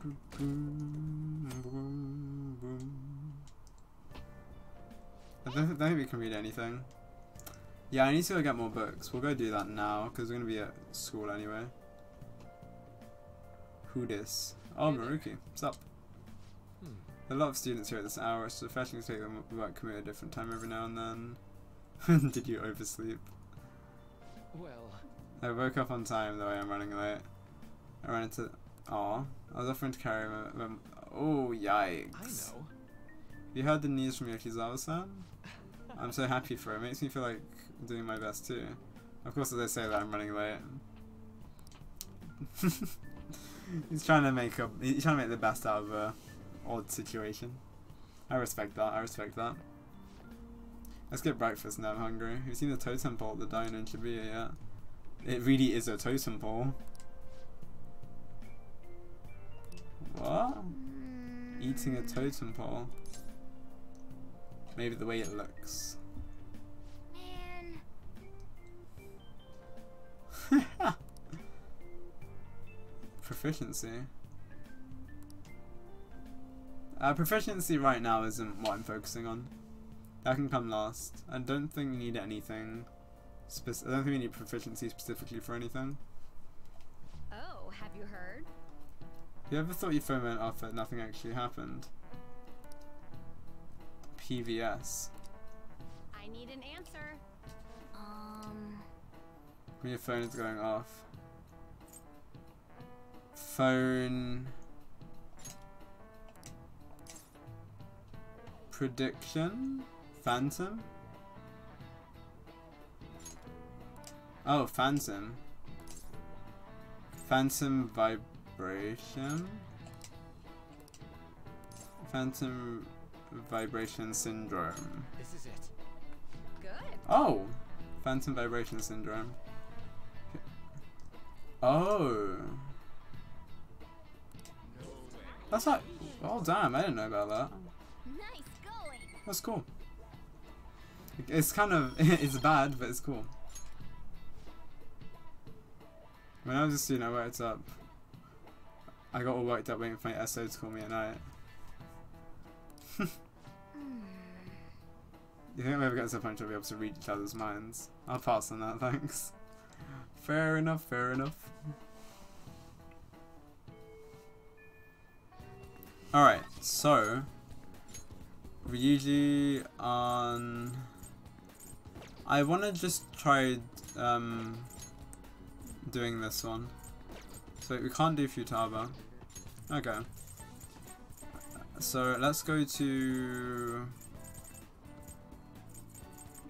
Speaker 1: I don't think we can read anything. Yeah, I need to go get more books. We'll go do that now, because we're going to be at school anyway. Who this? Oh, Maruki. What's up?
Speaker 5: Hmm.
Speaker 1: A lot of students here at this hour, so refreshing to take them work commute at a different time every now and then. Did you oversleep?
Speaker 5: Well,
Speaker 1: I woke up on time though I am running late. I ran into. Aw. I was offering to carry my. my oh, yikes.
Speaker 5: I know.
Speaker 1: You heard the news from Yoshizawa san? I'm so happy for it. It makes me feel like doing my best too. Of course, as I say that, I'm running late. he's trying to make a. He's trying to make the best out of a odd situation. I respect that. I respect that. Let's get breakfast now. I'm hungry. You seen the totem pole at the diner in Shibuya yet? It really is a totem pole. What? Eating a totem pole. Maybe the way it looks. Proficiency. Uh, proficiency right now isn't what I'm focusing on. That can come last. I don't think we need anything. Spec- I don't think we need proficiency specifically for anything.
Speaker 6: Oh, have you heard?
Speaker 1: You ever thought your phone went off but nothing actually happened? PVS.
Speaker 2: I need an answer.
Speaker 1: When your phone is going off. Phone. Prediction? Phantom? Oh, Phantom. Phantom vibration? Phantom vibration syndrome.
Speaker 5: This is it.
Speaker 6: Good.
Speaker 1: Oh! Phantom vibration syndrome. Oh. That's like. Oh, damn, I didn't know about that. That's cool. It's kind of. it's bad, but it's cool. When I was just, student, I worked up. I got all worked up waiting for my SO to call me at night. You think we'll ever get to the point we'll be able to read each other's minds? I'll pass on that, thanks. Fair enough, fair enough. Alright, so we're usually on I wanna just try um doing this one. So we can't do Futaba. Okay. So let's go to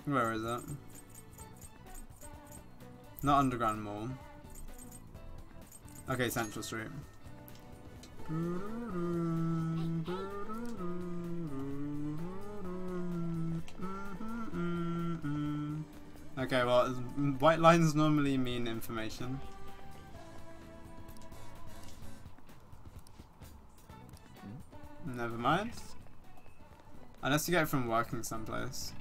Speaker 1: where is it? Not Underground Mall. Okay, Central Street. Okay, well, mm, white lines normally mean information. Never mind. Unless you get it from working someplace.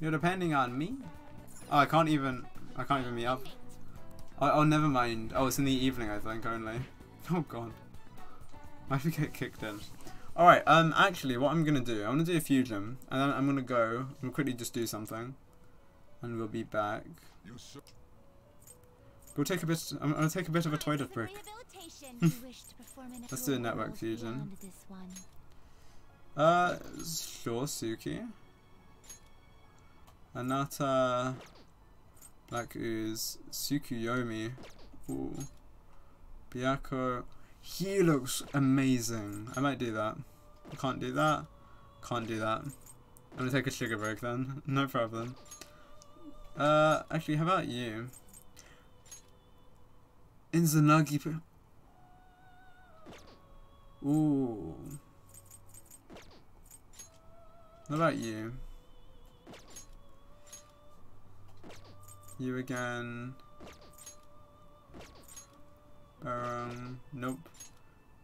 Speaker 1: You're depending on me? Oh, I can't even, I can't even meet up. Oh, oh, never mind. Oh, it's in the evening, I think, only. Oh, God. I we get kicked in? Alright, um, actually, what I'm gonna do, I'm gonna do a fusion, and then I'm gonna go, gonna quickly just do something, and we'll be back. We'll take a bit, I'm gonna take a bit of a toilet break. Let's do a network fusion. Uh, sure, Suki. Anata, Black Ooze, Tsukuyomi. Ooh. Byakko. He looks amazing. I might do that. Can't do that. Can't do that. I'm gonna take a sugar break then. no problem. Uh, actually, how about you? Izanagi. Ooh. What about you? You again. Um, nope.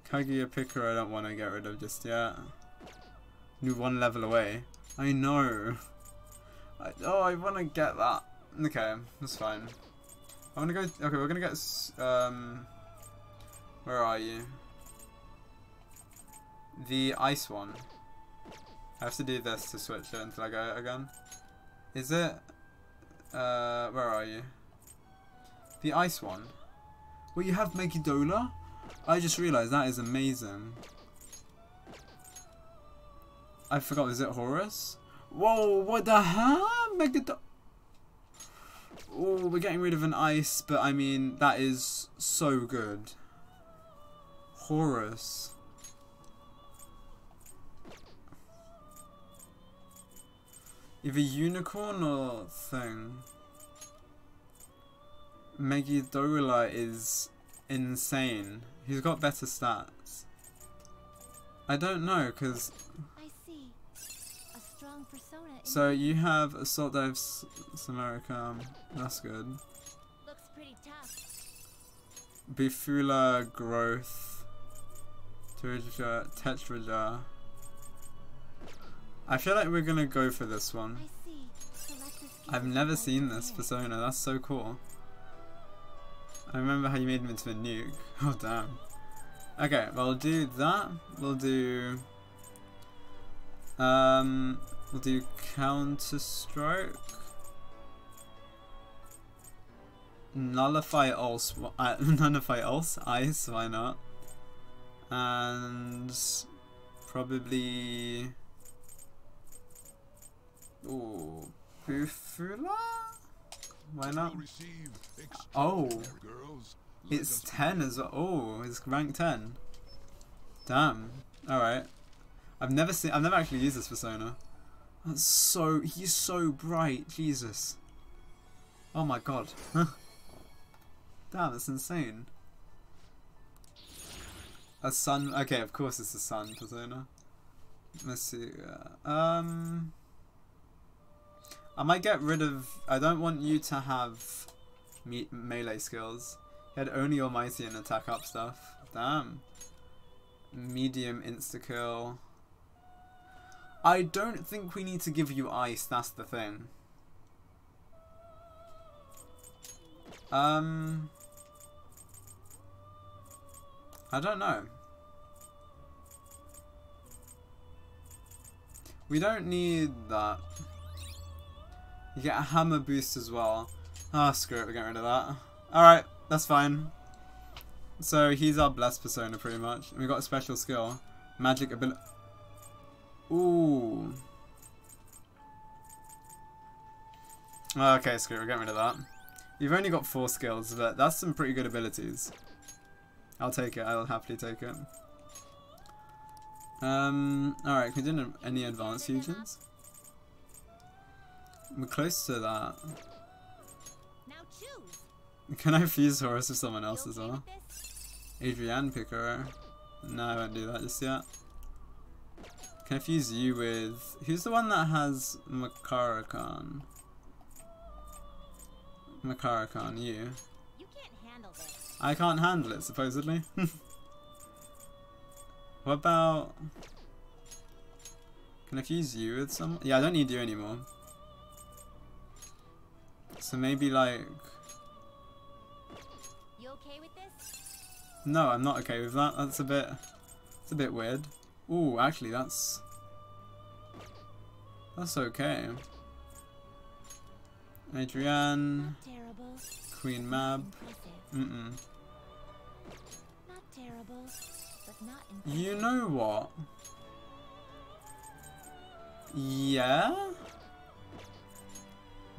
Speaker 1: Kaguya Picaro I don't want to get rid of just yet. You're one level away. I know. I, oh, I want to get that. Okay, that's fine. I want to go. Okay, we're gonna get. Um, where are you? The ice one. I have to do this to switch it until I go again. Is it? Uh, where are you? The ice one. Well, you have Megidola? I just realised that is amazing. I forgot, is it Horus? Whoa, what the hell? Megidola. Oh, we're getting rid of an ice, but I mean, that is so good. Horus. Either unicorn or thing. Megidola is insane. He's got better stats. I don't know, because...
Speaker 7: I see. A strong persona.
Speaker 1: So you have Assault Dive S- um, That's good.
Speaker 7: looks pretty tough.
Speaker 1: Bufula Growth. Tetraja. I feel like we're gonna go for this one.
Speaker 7: I see. Select the skill
Speaker 1: I've never seen this persona, that's so cool. I remember how you made him into a nuke. Oh damn. Okay, well we'll do that. We'll do um we'll do counter stroke. Nullify else uh, nullify else ice, why not? And probably Ooh, Bufula? Why not? Oh. It's 10 as well. Oh, it's rank 10. Damn. Alright. I've never seen, I've never actually used this persona. That's so, he's so bright. Jesus. Oh my god. Damn, that's insane. A sun, okay, of course it's a sun persona. Let's see. uh, Um. I might get rid of. I don't want you to have me- melee skills. He had only almighty and attack up stuff. Damn. Medium insta kill. I don't think we need to give you ice. That's the thing. Um. I don't know. We don't need that. You get a hammer boost as well. Ah, screw it, we're getting rid of that. Alright, that's fine. So he's our blessed persona pretty much. And we got a special skill. Magic ability. Ooh. Okay, screw it, we're getting rid of that. You've only got four skills, but that's some pretty good abilities. I'll take it, I'll happily take it. Um, alright, can we do any advanced fusions? We're close to that.
Speaker 2: Now choose.
Speaker 1: Can I fuse Horus with someone else as well? Ariadne Picaro. No, I won't do that just yet. Can I fuse you with... Who's the one that has Makarakarn? Makarakarn, you.
Speaker 2: You can't.
Speaker 1: I can't handle it, supposedly. what about... Can I fuse you with some? Yeah, I don't need you anymore. So maybe like...
Speaker 2: You okay with this?
Speaker 1: No, I'm not okay with that. That's a bit... It's a bit weird. Ooh, actually, that's... That's okay.
Speaker 7: Ariadne.
Speaker 1: Queen Mab. Mm-mm.
Speaker 7: Not terrible, but not impressive.
Speaker 1: You know what? Yeah?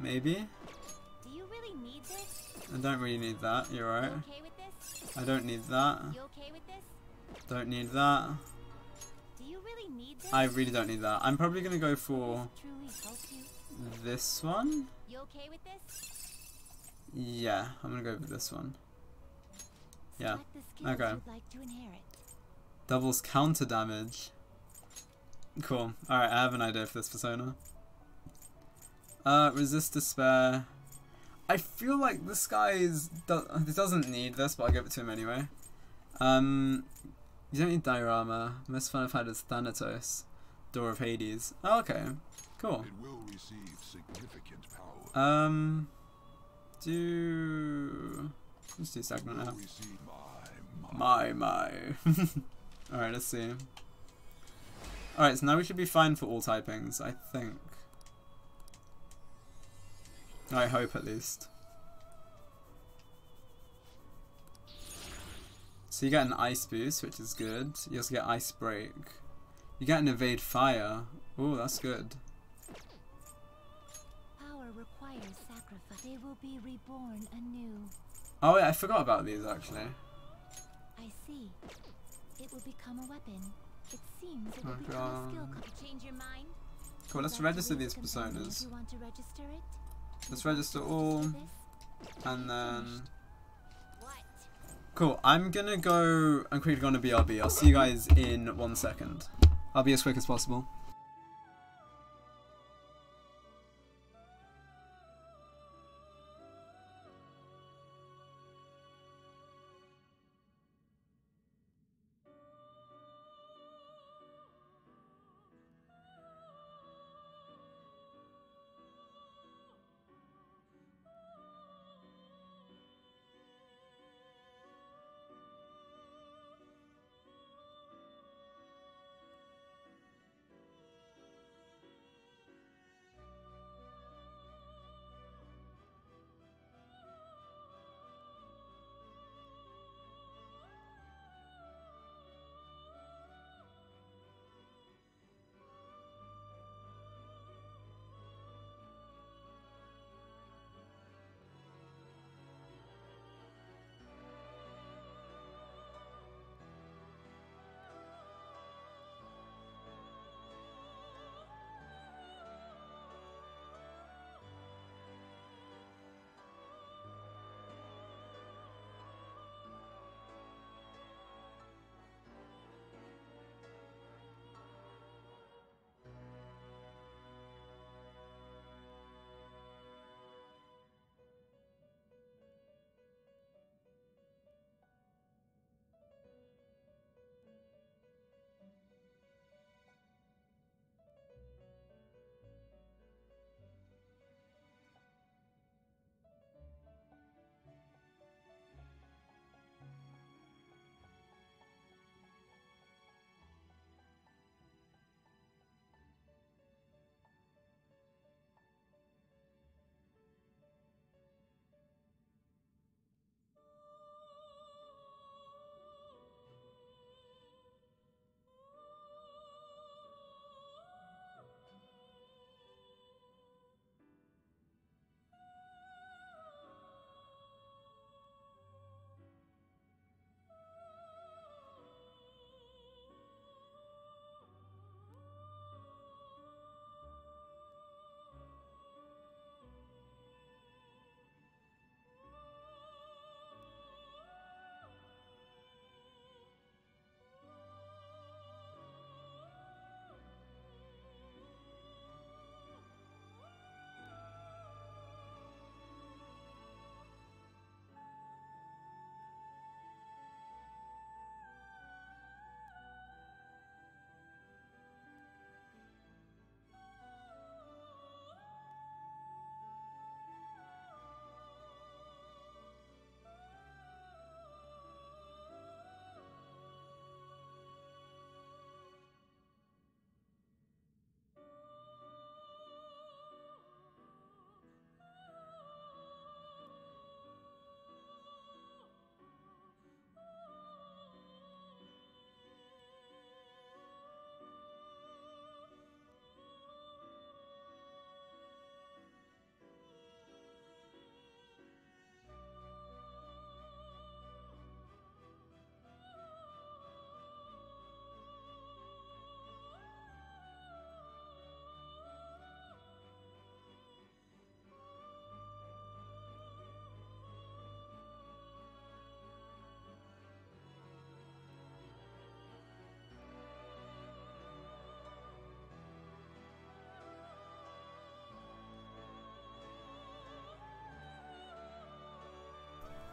Speaker 1: Maybe? I don't really need that, you're right.
Speaker 2: You okay with this?
Speaker 1: I don't need that.
Speaker 2: You okay with this?
Speaker 1: Don't need that.
Speaker 2: Do you really need this?
Speaker 1: I really don't need that. I'm probably gonna go for
Speaker 2: truly help you.
Speaker 1: this one.
Speaker 2: You okay with this?
Speaker 1: Yeah, I'm gonna go for this one. Yeah,
Speaker 7: Select the skills
Speaker 1: okay.
Speaker 7: you'd like to inherit.
Speaker 1: Doubles counter damage. Cool. Alright, I have an idea for this persona. Uh, resist despair. I feel like this guy is do doesn't need this, but I'll give it to him anyway. Um, you don't need diarama. Most fun I've had is Thanatos. Door of Hades. Oh, okay. Cool.
Speaker 3: It will receive significant power.
Speaker 1: Um, do let's do segment now.
Speaker 3: my,
Speaker 1: My my. All right, let's see. All right, so now we should be fine for all typings, I think. I hope at least. So you get an ice boost, which is good. You also get ice break. You get an evade fire. Oh, that's good.
Speaker 7: Power requires sacrifice. They will be reborn anew.
Speaker 1: Oh yeah, I forgot about these actually.
Speaker 7: I see. It will become a weapon. It seems it will
Speaker 1: Okay.
Speaker 7: become a um, skill. co- Change your mind?
Speaker 1: Cool, let's
Speaker 7: Would like to
Speaker 1: register these personas.
Speaker 7: you want to register it?
Speaker 1: Let's register all, and then... Cool, I'm gonna go and quickly on a BRB. I'll see you guys in one second. I'll be as quick as possible.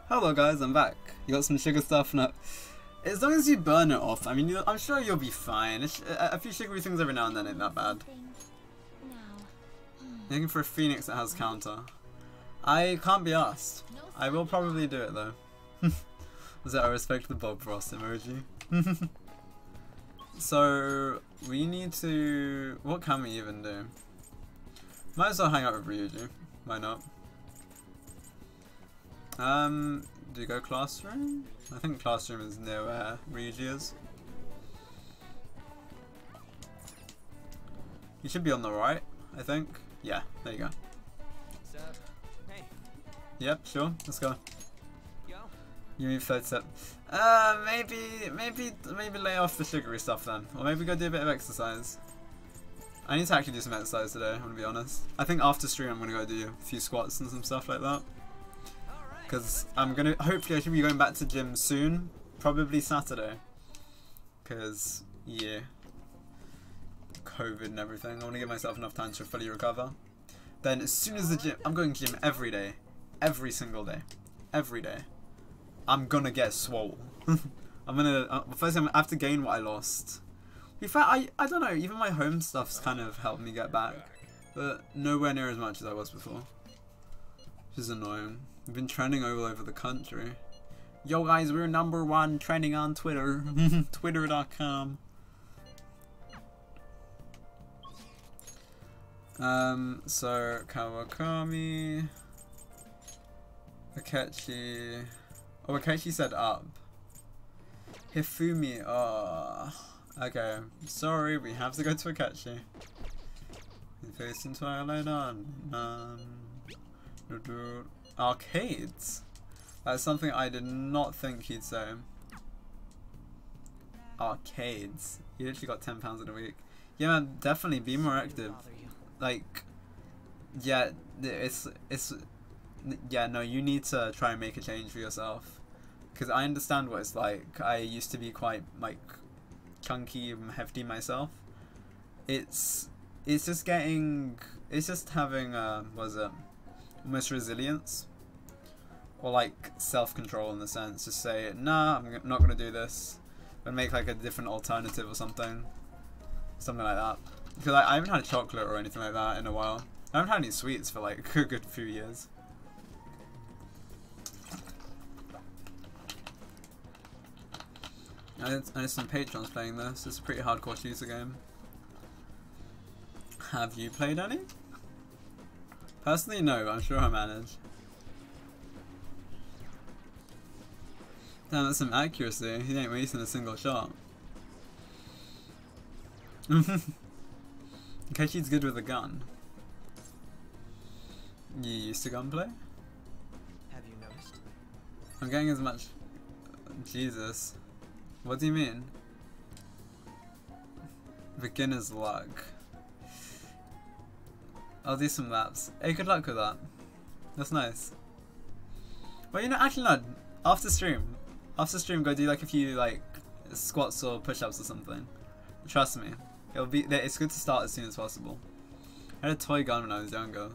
Speaker 1: Hello guys, I'm back. You got some sugar stuff? No. As long as you burn it off, I mean, I'm sure you'll be fine. It's, a, a few sugary things every now and then ain't that bad. Looking for a phoenix that has counter. I can't be asked. I will probably do it though. Was that I respect the Bob Ross emoji? so we need to. What can we even do? Might as well hang out with Ryuji. Why not? Um, do you go classroom? I think classroom is near where Ryuji is. You should be on the right, I think. Yeah, there you go.
Speaker 5: Hey,
Speaker 1: Yep, sure. Let's go.
Speaker 5: yo.
Speaker 1: You mean third step? Uh, maybe, maybe, maybe lay off the sugary stuff then, or maybe go do a bit of exercise. I need to actually do some exercise today. I'm gonna be honest. I think after stream I'm gonna go do a few squats and some stuff like that. Because I'm gonna, hopefully I should be going back to gym soon, probably Saturday. Because yeah, COVID and everything. I want to give myself enough time to fully recover. Then as soon as the gym, I'm going to gym every day, every single day, every day. I'm gonna get swole. I'm gonna uh, first I have to gain what I lost. In fact, I I don't know. Even my home stuff's kind of helped me get back, but nowhere near as much as I was before. Which is annoying. We've been trending all over the country. Yo guys, we're number one trending on Twitter. Twitter.com. Um, so Kawakami. Akechi. Oh, Akechi said up. Hifumi, oh. Okay, sorry, we have to go to Akechi. Facing Twilight on. Um, do- do- arcades? That's something I did not think he'd say. Arcades. He literally got ten pounds in a week. Yeah, man, definitely be more active. Like, yeah, it's it's yeah. No, you need to try and make a change for yourself. Because I understand what it's like. I used to be quite like chunky and hefty myself. It's it's just getting it's just having uh was it almost resilience or like self control in the sense just say nah I'm not gonna do this and make like a different alternative or something something like that because I, I haven't had chocolate or anything like that in a while I haven't had any sweets for like a good few years I had, I had some patrons playing this. It's a pretty hardcore shooter game. Have you played any? Personally, no. I'm sure I manage. Damn, that's some accuracy. He ain't wasting a single shot. Keshi's good with a gun. You used to gunplay?
Speaker 5: Have you noticed?
Speaker 1: I'm getting as much. Jesus. What do you mean? Beginner's luck. I'll do some laps. Hey, good luck with that. That's nice. Well, you know, actually, no. After stream, after stream, go do like a few like squats or push-ups or something. Trust me, it'll be. It's good to start as soon as possible. I had a toy gun when I was younger.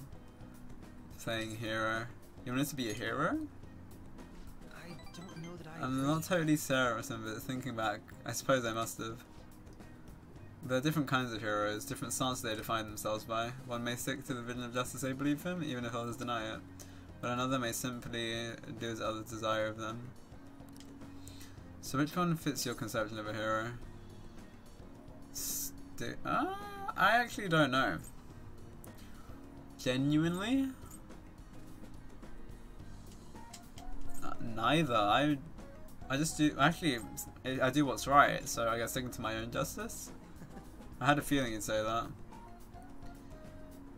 Speaker 1: Playing hero. You wanted to be a hero?
Speaker 5: I don't know that I.
Speaker 1: I'm not totally serious, but thinking back, I suppose I must have. There are different kinds of heroes, different stances they define themselves by. One may stick to the vision of justice they believe in, even if others deny it. But another may simply do as others desire of them. So which one fits your conception of a hero? Uh, I actually don't know. Genuinely? Uh, neither. I I just do. Actually, I I do what's right, so I guess sticking to my own justice. I had a feeling you'd say that.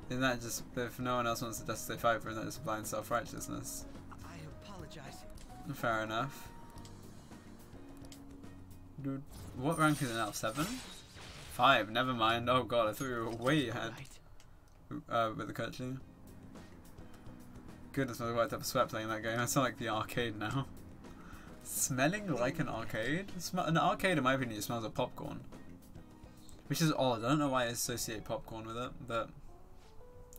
Speaker 1: Isn't that just if no one else wants to justify for that, just blind self righteousness?
Speaker 5: I apologize.
Speaker 1: Fair enough. Dude, what rank is it now? Seven? Five. Never mind. Oh god, I thought we were way ahead uh, with the cutscene. Goodness, my worked up a sweat playing that game. I sound like the arcade now. Smelling like an arcade? Sm- an arcade, in my opinion, it smells of popcorn. Which is odd. I don't know why I associate popcorn with it, but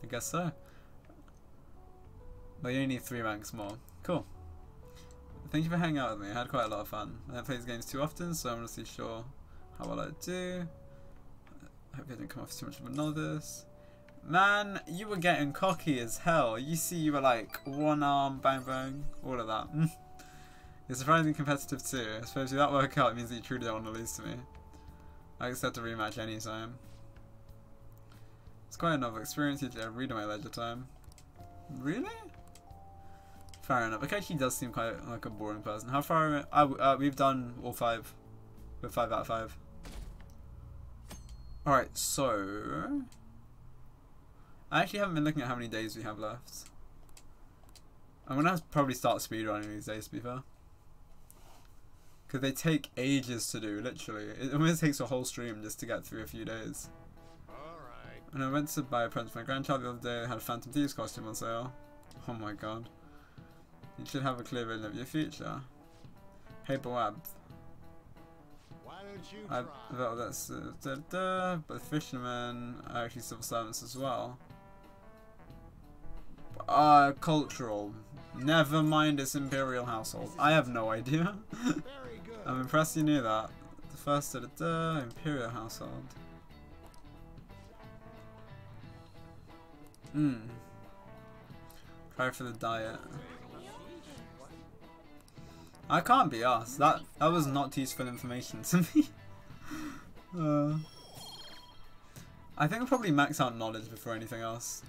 Speaker 1: I guess so. But you only need three ranks more. Cool. Thank you for hanging out with me. I had quite a lot of fun. I don't play these games too often, so I'm not really sure how well I do. I hope I didn't come off too much of a novice. Man, you were getting cocky as hell. You see, you were like one arm, bang bang, all of that. You're surprisingly competitive too. I suppose if that work out, it means that you truly don't want to lose to me. I accept a rematch anytime. It's quite a novel experience. You to read in my leisure time. Really? Fair enough. Akechi does seem quite like a boring person. How far? We? Uh, uh, we've done all five. We're five out of five. Alright, so... I actually haven't been looking at how many days we have left. I'm gonna probably start speedrunning these days, to be fair. Because they take ages to do, literally. It almost takes a whole stream just to get through a few days.
Speaker 3: Alright.
Speaker 1: And I went to buy a present for my grandchild the other day. I had a Phantom Thieves costume on sale. Oh my god. You should have a clear vision of your future. Hey, Boab.
Speaker 8: Why don't you
Speaker 1: I well, that's uh, da, da, but fishermen are actually civil servants as well. Uh, cultural. Never mind its imperial household. I have no idea. I'm impressed you knew that. The first da, da, imperial household. Hmm. Try for the diet. I can't be asked. That that was not useful information to me. uh, I think I'll probably max out knowledge before anything else.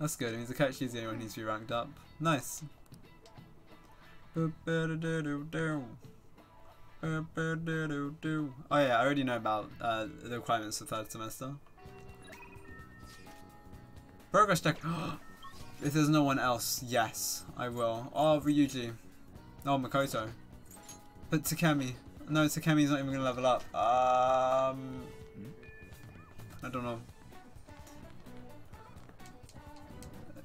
Speaker 1: That's good. It means Akechi is the only one who needs to be ranked up. Nice. Oh yeah, I already know about uh, the requirements for third semester. Progress check. if there's no one else, yes, I will. Oh, Ryuji. Oh, Makoto. But Takemi. No, Takemi's not even gonna level up. Um, I don't know.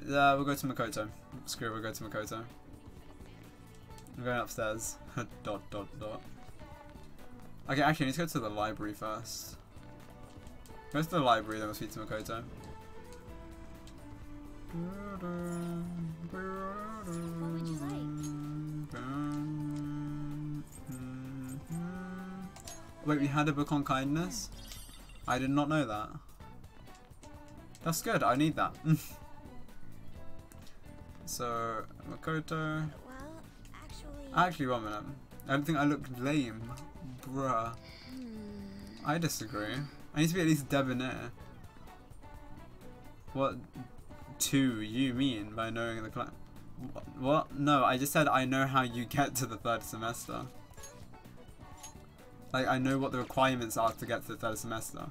Speaker 1: Yeah, we'll go to Makoto. Screw it, we'll go to Makoto. I'm going upstairs. dot dot dot. Okay, actually, let's go to the library first. Go to the library, then we'll speak to Makoto.
Speaker 7: What would you like?
Speaker 1: Wait, we had a book on kindness? I did not know that. That's good, I need that. so, Makoto.
Speaker 2: Well, actually.
Speaker 1: Actually, one minute. I don't think I look lame. Bruh. I disagree. I need to be at least debonair. What do you mean by knowing the class? What? No, I just said I know how you get to the third semester. Like, I know what the requirements are to get to the third semester.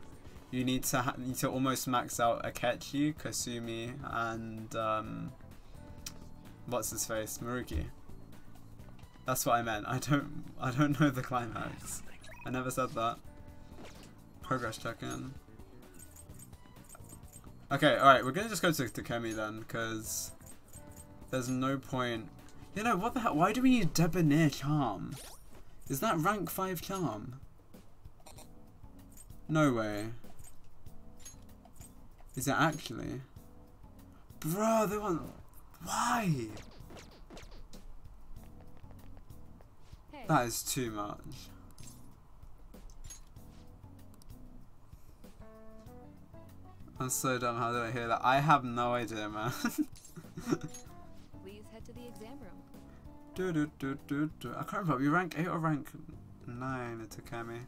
Speaker 1: You need to need to almost max out Akechi, Kasumi, and um, what's his face, Maruki. That's what I meant. I don't I don't know the climax. I never said that. Progress check-in. Okay, alright, we're gonna just go to Takemi then, because there's no point. You know, what the hell? Why do we need Debonair Charm? Is that rank 5 charm? No way. Is it actually? Bro, they want. Why? That is too much. I'm so dumb. How did I hear that? I have no idea, man.
Speaker 6: please head to the exam room.
Speaker 1: do, do, do, do, do. I can't remember. We rank 8 or rank 9 at Takemi?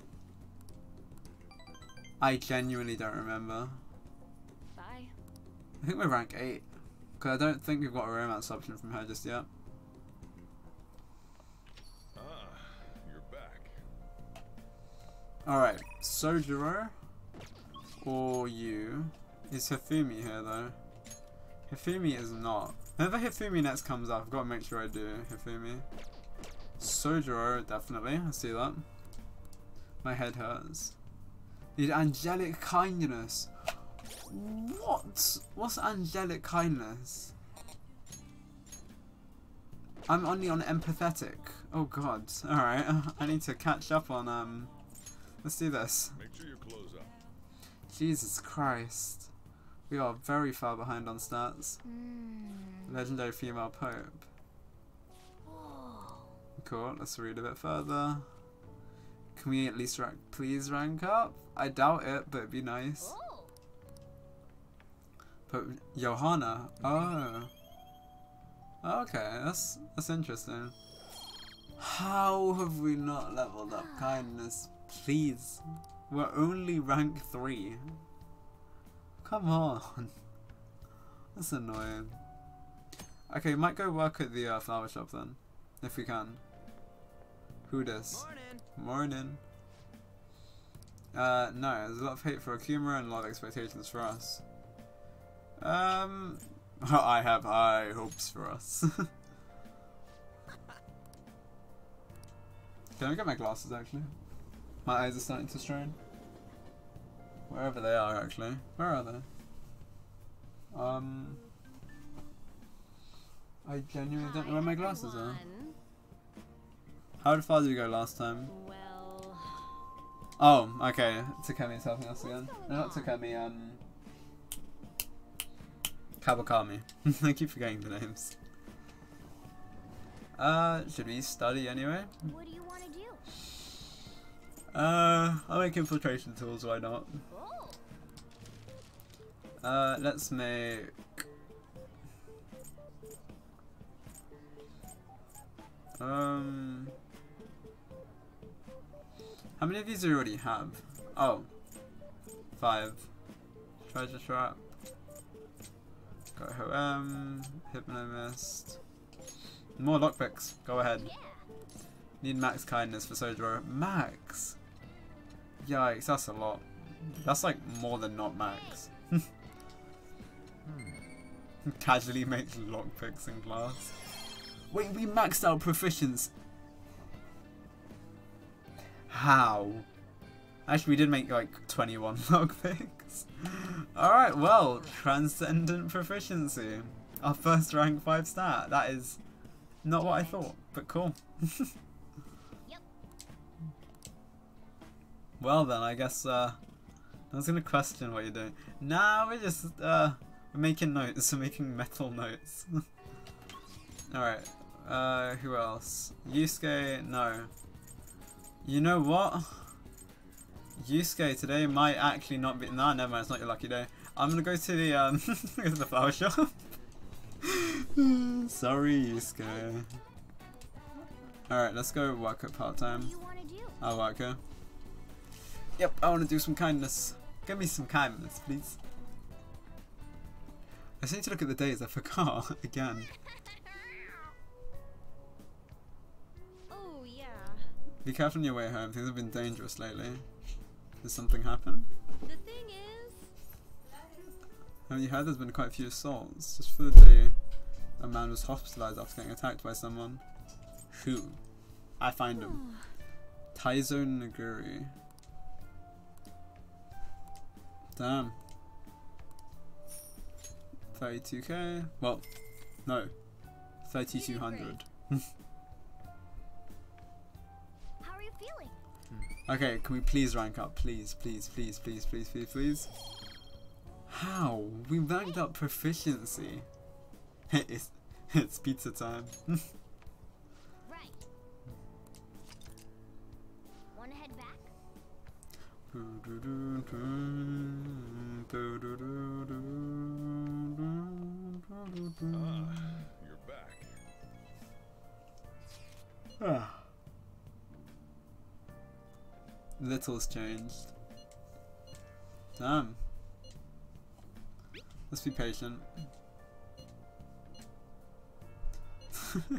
Speaker 1: I genuinely don't remember.
Speaker 6: Bye.
Speaker 1: I think we're rank 8. Because I don't think we've got a romance option from her just yet. Alright, Sojiro or you. Is Hifumi here though? Hifumi is not. Whenever Hifumi next comes up, I've got to make sure I do Hifumi. Sojiro, definitely. I see that. My head hurts. Need angelic kindness. What? What's angelic kindness? I'm only on empathetic. Oh god. Alright. I need to catch up on um Let's do this.
Speaker 3: Make sure you close up.
Speaker 1: Jesus Christ. We are very far behind on stats.
Speaker 4: Hmm.
Speaker 1: Legendary female pope. Cool, let's read a bit further. Can we at least rank, please rank up? I doubt it, but it'd be nice.
Speaker 2: Oh,
Speaker 1: But Johanna, oh. Okay, that's that's interesting. How have we not leveled up kindness? Please. We're only rank 3. Come on. That's annoying. Okay, might go work at the uh, flower shop then. If we can. Who this?
Speaker 5: Morning.
Speaker 1: Morning. Uh, no, there's a lot of hate for Akuma and a lot of expectations for us. Um, I have high hopes for us. Can I get my glasses actually? My eyes are starting to strain. Wherever they are actually. Where are they? Um, I genuinely don't know where my glasses are. How far did we go last time?
Speaker 2: Well,
Speaker 1: Oh, okay. Takemi's helping us again. No, not Takemi, um... Kawakami. I keep forgetting the names. Uh, should we study anyway?
Speaker 4: What do you want to do?
Speaker 1: Uh, I'll make infiltration tools, why not? Uh, let's make... Um... How many of these do we already have? Oh. Five. Treasure Trap. Goho-M. Hypnomist. More lockpicks. Go ahead. Need max kindness for Sojiro. Max? Yikes, that's a lot. That's like more than not max. Hmm. Casually makes lockpicks in class. Wait, we maxed out proficiency. How? Actually, we did make like 21 lockpicks. Alright, well, Transcendent Proficiency. Our first rank 5 stat. That is not what I thought, but cool. Well then, I guess uh, I was gonna question what you're doing. Nah, we're just uh, we're making notes. We're making metal notes. All right. Uh, who else? Yusuke? No. You know what? Yusuke today might actually not be. Nah, never mind. It's not your lucky day. I'm gonna go to the um, go to the flower shop. Sorry, Yusuke. All right, let's go work at part time.
Speaker 4: What do you want to do?
Speaker 1: I'll work here. Yep, I want to do some kindness. Give me some kindness, please. I just need to look at the days. I forgot again.
Speaker 2: Oh, yeah.
Speaker 1: Be careful on your way home. Things have been dangerous lately. Did something happen?
Speaker 2: The thing is,
Speaker 1: Have you heard there's been quite a few assaults? Just for the day, a man was hospitalized after getting attacked by someone. Who? I find him. Oh. Taizo Naguri. Damn. 32k? Well, no. 3200.
Speaker 4: How are you feeling? Hmm.
Speaker 1: Okay, can we please rank up? Please, please, please, please, please, please, please. How? We ranked up proficiency. it's, it's pizza time.
Speaker 3: Ah, you're back.
Speaker 1: Ah. Little's changed. Damn. Let's be patient.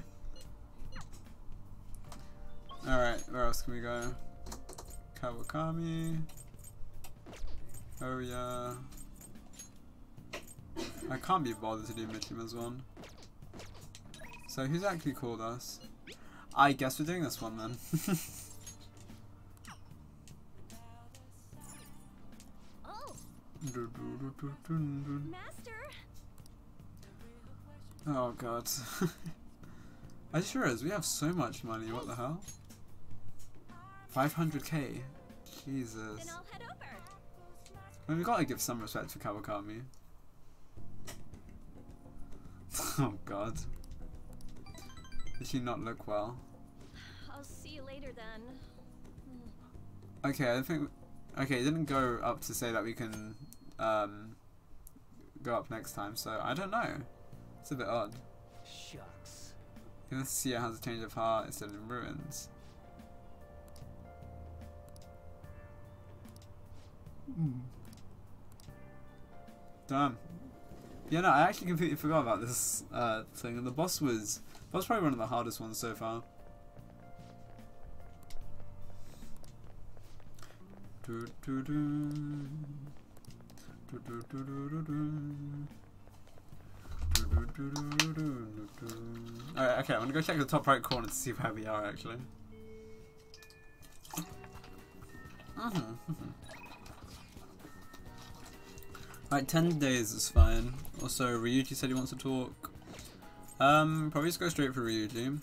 Speaker 1: Alright, where else can we go? Kawakami. Oh yeah. I can't be bothered to do Mishima's one. So who's actually called us? I guess we're doing this one then.
Speaker 2: oh,
Speaker 1: oh god. I sure is, we have so much money, what the hell? 500k? Jesus.
Speaker 2: Then I'll head over.
Speaker 1: I mean, we gotta give some respect for Kawakami. oh god. Did she not look well?
Speaker 2: I'll see you later then.
Speaker 1: Okay, I think. Okay, it didn't go up to say that we can um, go up next time, so I don't know. It's a bit odd.
Speaker 5: Shucks.
Speaker 1: Even see it has a change of heart instead of ruins. Damn. Yeah, no, I actually completely forgot about this uh, thing, and the boss was that was probably one of the hardest ones so far. Alright, okay, I'm gonna go check the top right corner to see where we are actually. Mhm. Right, 10 days is fine. Also, Ryuji said he wants to talk. Um, probably just go straight for Ryuji.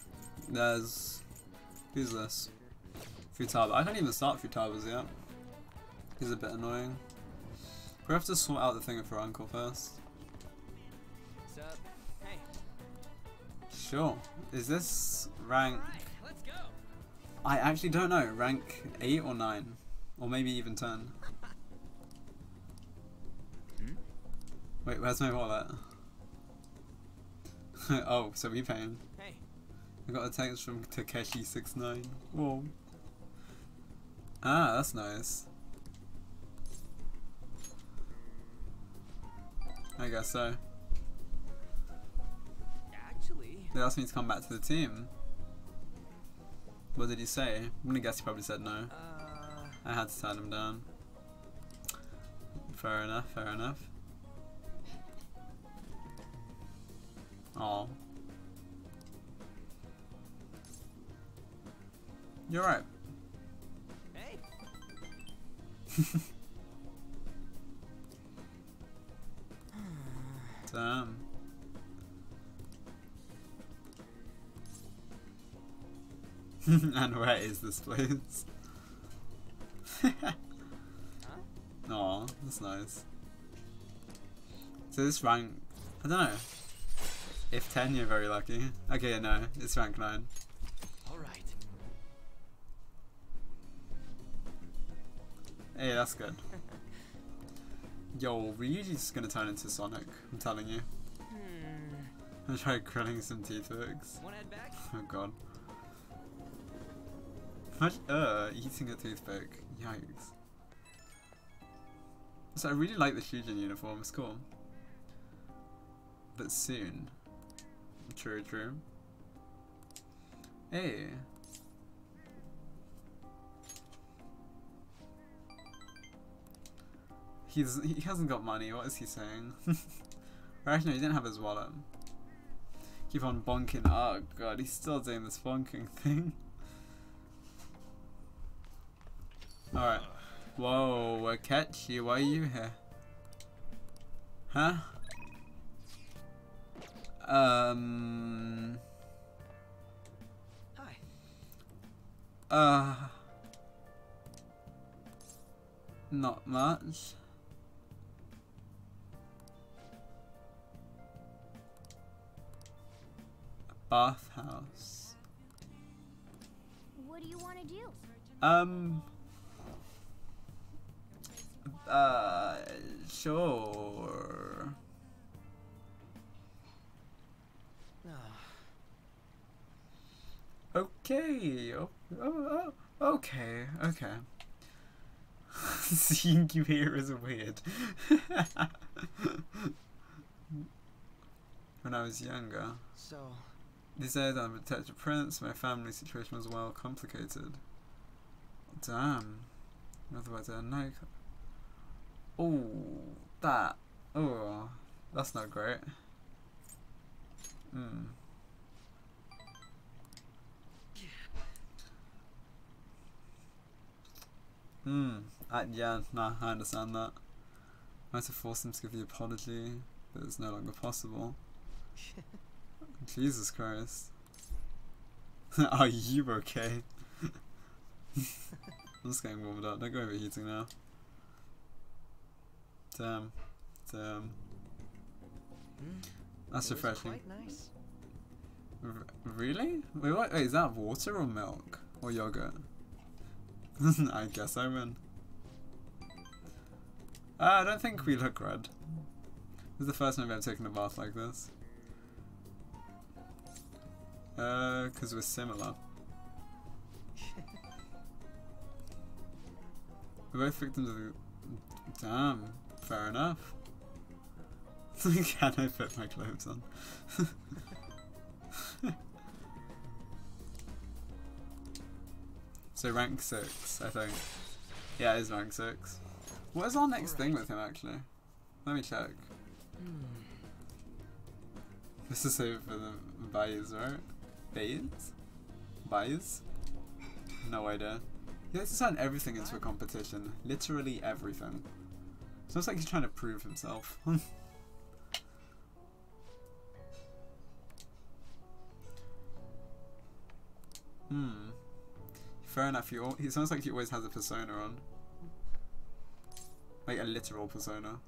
Speaker 1: There's... Who's this? Futaba. I can't even start Futaba's yet. He's a bit annoying. We have to sort out the thing for Uncle first.
Speaker 5: Up? Hey.
Speaker 1: Sure. Is this rank...
Speaker 5: Go.
Speaker 1: I actually don't know. Rank 8 or 9? Or maybe even 10. Wait, where's my wallet? oh, so we paying.
Speaker 5: Hey.
Speaker 1: I got a text from Takeshi69. Whoa. Ah, that's nice. I guess so.
Speaker 5: Actually,
Speaker 1: They asked me to come back to the team. What did he say? I'm gonna guess he probably said no.
Speaker 5: uh,
Speaker 1: I had to turn him down. Fair enough, fair enough. Oh. You're right.
Speaker 5: hey.
Speaker 1: Damn. and where is this place? Aw, that's nice. So this rank, I don't know. If 10 you're very lucky. Okay, no, it's rank 9.
Speaker 5: All right.
Speaker 1: Hey, that's good. Yo, Ryuji's just gonna turn into Sonic, I'm telling you.
Speaker 5: Hmm.
Speaker 1: I'm gonna grilling some teeth hooks.
Speaker 5: Want to head back?
Speaker 1: Oh god. Much, uh, eating a toothpick. Yikes. So I really like the Shujin uniform, it's cool. But soon. True, true. Hey. He's he hasn't got money, what is he saying? or actually no, he didn't have his wallet. Keep on bonking. Oh god, he's still doing this bonking thing. Alright. Whoa, Akechi, why are you here? Huh? Um.
Speaker 5: Hi.
Speaker 1: Uh. Not much. Bathhouse.
Speaker 4: What do you want to do?
Speaker 1: Um. Uh, sure. Okay. Oh, oh, oh, okay. Okay. Seeing you here is weird. when I was younger,
Speaker 5: so,
Speaker 1: they said I'm a protected prince. My family situation was well complicated. Damn. In other words, I know. Oh, that. Oh, that's not great. Hmm. Hmm. Uh, yeah, nah, I understand that. I had to force him to give the apology, but it's no longer possible. Jesus Christ. Are you okay? I'm just getting warmed up. Don't go overheating now. Damn. Damn.
Speaker 5: mm,
Speaker 1: That's refreshing.
Speaker 5: Quite nice.
Speaker 1: R- really? Wait, what? Wait, is that water or milk? Or yogurt. I guess I win. Uh, I don't think we look red. This is the first time I've ever taken a bath like this. Uh, because we're similar. We're both victims of the... Damn, fair enough. Can I put my clothes on? So rank 6, I think. Yeah, it is rank 6. What is our next thing with him actually? Let me check. This is save for the bays, right? Bays? Bays? No idea. He likes to turn everything into a competition. Literally everything. Sounds like he's trying to prove himself. hmm. Fair enough, he, al- he sounds like he always has a persona on. Like a literal persona.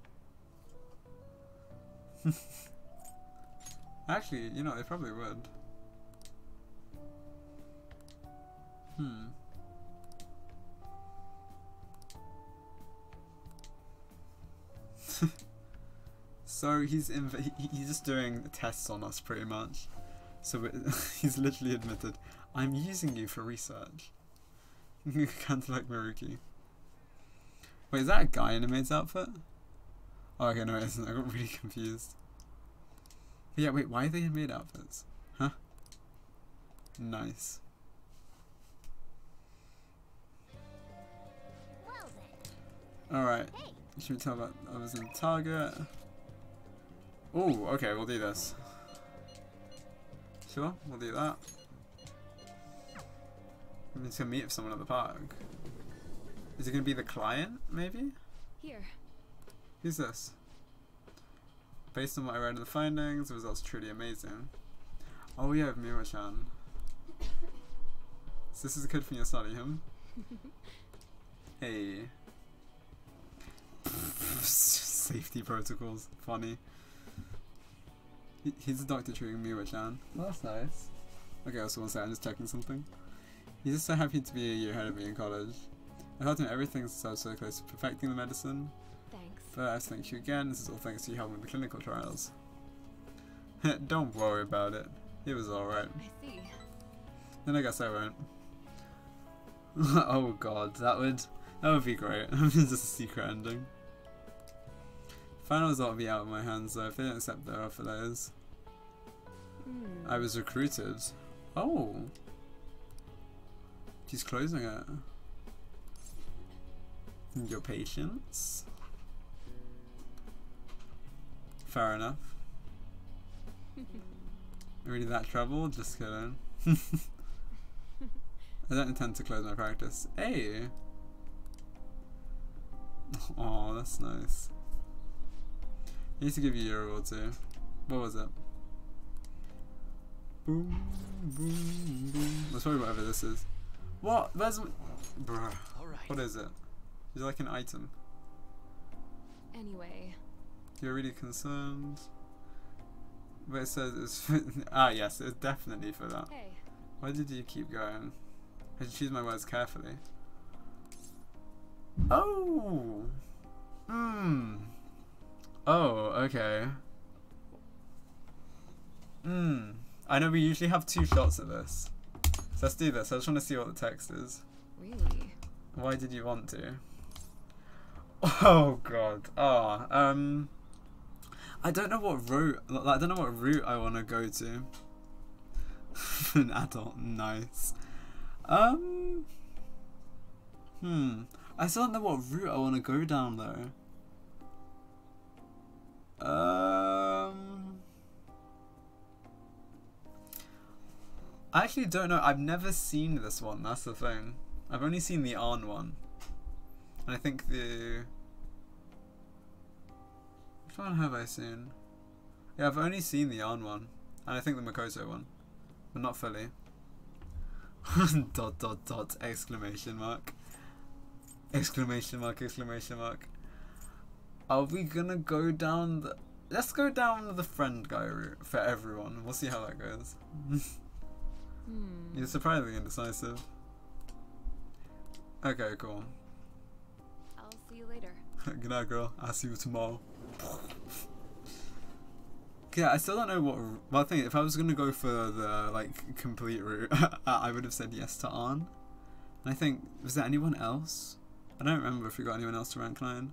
Speaker 1: Actually, you know, they probably would. Hmm. so he's inv- he- he's just doing tests on us pretty much. So he's literally admitted, "I'm using you for research." Kind of like Maruki. Wait, is that a guy in a maid's outfit? Oh, okay, no, it isn't. I got really confused. But yeah, wait, why are they in maid outfits? Huh? Nice. Alright, should we tell about I was in target? Oh, okay, we'll do this. Sure, we'll do that. I'm just gonna meet with someone at the park. Is it gonna be the client, maybe?
Speaker 6: Here.
Speaker 1: Who's this? Based on what I read in the findings, the results are truly amazing. Oh yeah, Miwa-chan. So this is a kid from your study, him? hey. Safety protocols, funny. He's a doctor treating Miwa-chan. Well, that's nice. Okay, I also to say, I'm just checking something. He's just so happy to be a year ahead of me in college. I told him everything's so, so close to perfecting the medicine.
Speaker 6: Thanks.
Speaker 1: First, thank you again. This is all thanks to you helping with the clinical trials. Don't worry about it. It was alright.
Speaker 6: I see.
Speaker 1: Then I guess I won't. oh god, that would that would be great. I mean just a secret ending. Final result will be out of my hands though, if they don't accept their offer.
Speaker 6: Hmm.
Speaker 1: I was recruited. Oh. She's closing it. Your patience? Fair enough. really that trouble? Just kidding. I don't intend to close my practice. Hey! Oh, that's nice. I need to give you a euro too. What was it? Boom, boom, boom. That's probably whatever this is. What? Where's my... Bruh.
Speaker 5: All right.
Speaker 1: What is it? Is it like an item?
Speaker 6: Anyway,
Speaker 1: You're really concerned? But it says it's... ah, yes, it's definitely for that.
Speaker 6: hey.
Speaker 1: Why did you keep going? I should choose my words carefully. Oh! Hmm. Oh, okay. Hmm. I know we usually have two shots at this. So let's do this. I just want to see what the text is.
Speaker 6: Really?
Speaker 1: Why did you want to? Oh god. Oh, um I don't know what route I don't know what route I want to go to. An adult, nice. Um Hmm. I still don't know what route I want to go down though. Um I actually don't know. I've never seen this one. That's the thing. I've only seen the Ann one. And I think the. Which one have I seen? Yeah, I've only seen the Ann one. And I think the Makoto one. But not fully. dot dot dot exclamation mark. Exclamation mark, exclamation mark. Are we gonna go down the. Let's go down the friend guy route for everyone. We'll see how that goes.
Speaker 6: Hmm.
Speaker 1: You're surprisingly indecisive. Okay, cool.
Speaker 6: I'll see you later.
Speaker 1: Good night, girl. I'll see you tomorrow. yeah, I still don't know what. Well, I think if I was gonna go for the like complete route, I would have said yes to Ann. And I think was there anyone else? I don't remember if we got anyone else to rank nine.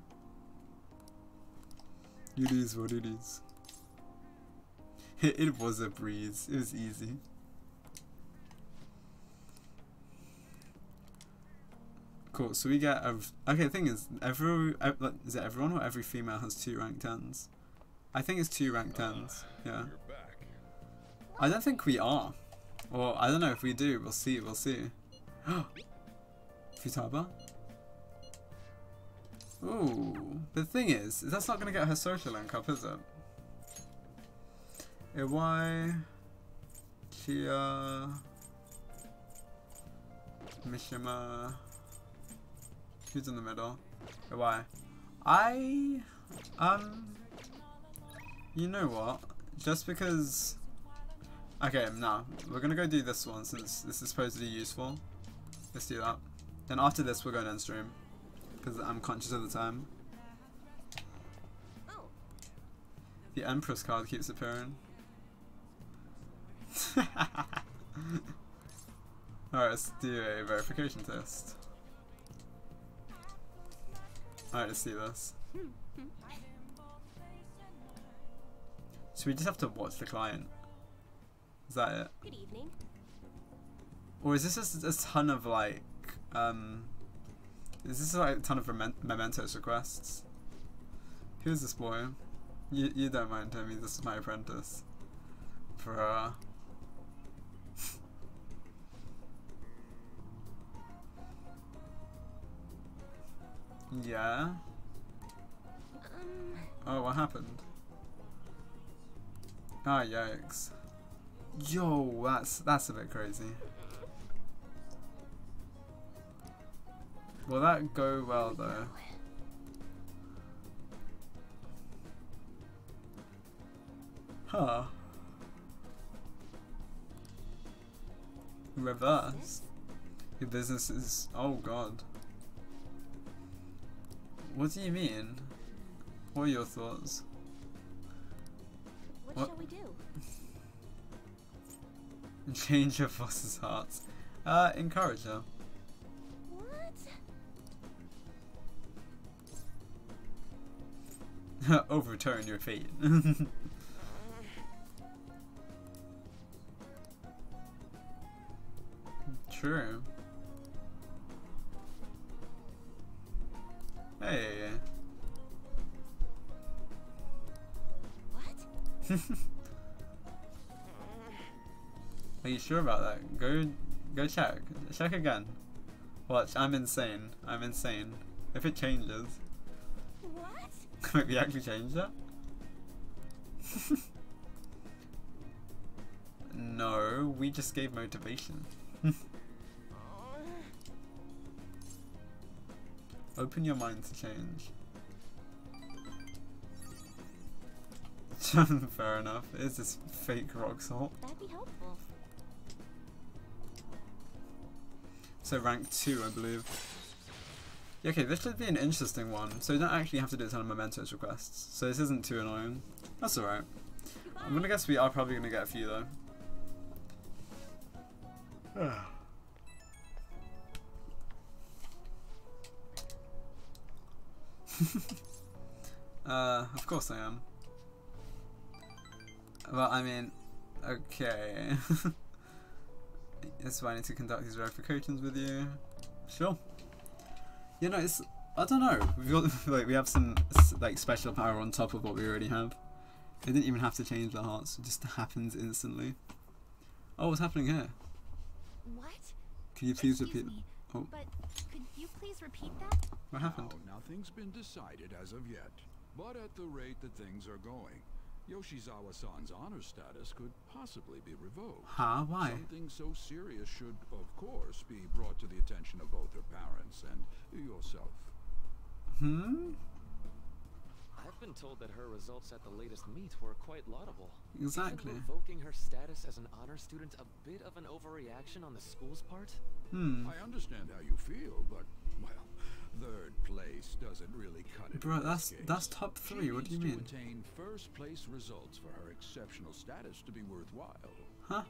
Speaker 1: It is what it is. It, it was a breeze. It was easy. Cool. So we get a okay. The thing is, every is it everyone or every female has two rank tens? I think it's two rank tens. Yeah. I don't think we are. Or I don't know if we do. We'll see. We'll see. Futaba. Ooh. The thing is, that's not gonna get her social link up, is it? Iwai, Chia, Mishima. Who's in the middle? Why? I, um, you know what? Just because. Okay, nah. We're gonna go do this one since this is supposedly useful. Let's do that. Then after this, we're going to end stream because I'm conscious of the time. The Empress card keeps appearing. Alright, let's do a verification test. Alright, let's see this. So we just have to watch the client. Is that it?
Speaker 2: good evening.
Speaker 1: Or is this just a ton of like, um, is this like a ton of mementos requests? Who's this boy? You you don't mind Timmy? This is my apprentice. Bruh. Yeah.
Speaker 2: Um,
Speaker 1: Oh, what happened? Ah, yikes. Yo, that's that's a bit crazy. Will that go well though? Huh. Reverse. Your business is. Oh god. What do you mean? What are your thoughts?
Speaker 2: what,
Speaker 1: What?
Speaker 2: shall we do?
Speaker 1: Change your boss's hearts. Uh, encourage her.
Speaker 2: What?
Speaker 1: Overturn your fate. True. Hey.
Speaker 2: What?
Speaker 1: Are you sure about that? Go, go check. Check again. Watch. I'm insane. I'm insane. If it changes,
Speaker 2: What?
Speaker 1: Wait, we actually changed that? no, we just gave motivation. Open your mind to change. Fair enough. Is this fake rock salt?
Speaker 2: That'd be helpful.
Speaker 1: So rank 2, I believe. Yeah, okay, this should be an interesting one. So you don't actually have to do a ton of mementos requests. So this isn't too annoying. That's alright. I'm gonna guess we are probably gonna get a few though. Ah. uh, of course I am. Well, I mean, okay. That's why I need to conduct these verifications with you. Sure. You know, it's I don't know. We've got like we have some like special power on top of what we already have. They didn't even have to change the hearts; it just happens instantly. Oh, what's happening here?
Speaker 7: What?
Speaker 1: Can you please
Speaker 7: Excuse
Speaker 1: repeat?
Speaker 7: me,
Speaker 1: Oh.
Speaker 7: But could you please repeat that?
Speaker 1: What happened?
Speaker 3: Now, nothing's been decided as of yet. But at the rate that things are going, Yoshizawa-san's honor status could possibly be revoked.
Speaker 1: Huh? Why?
Speaker 3: Something so serious should, of course, be brought to the attention of both her parents and yourself.
Speaker 1: Hmm.
Speaker 9: I've been told that her results at the latest meet were quite laudable.
Speaker 1: Exactly.
Speaker 9: Isn't revoking her status as an honor student a bit of an overreaction on the school's part?
Speaker 1: Hmm.
Speaker 3: I understand how you feel, but well, third place doesn't really cut it.
Speaker 1: Bro, that's that's top
Speaker 3: She
Speaker 1: three. What do you mean?
Speaker 3: To attain first place results for her exceptional status to be worthwhile.
Speaker 1: Huh?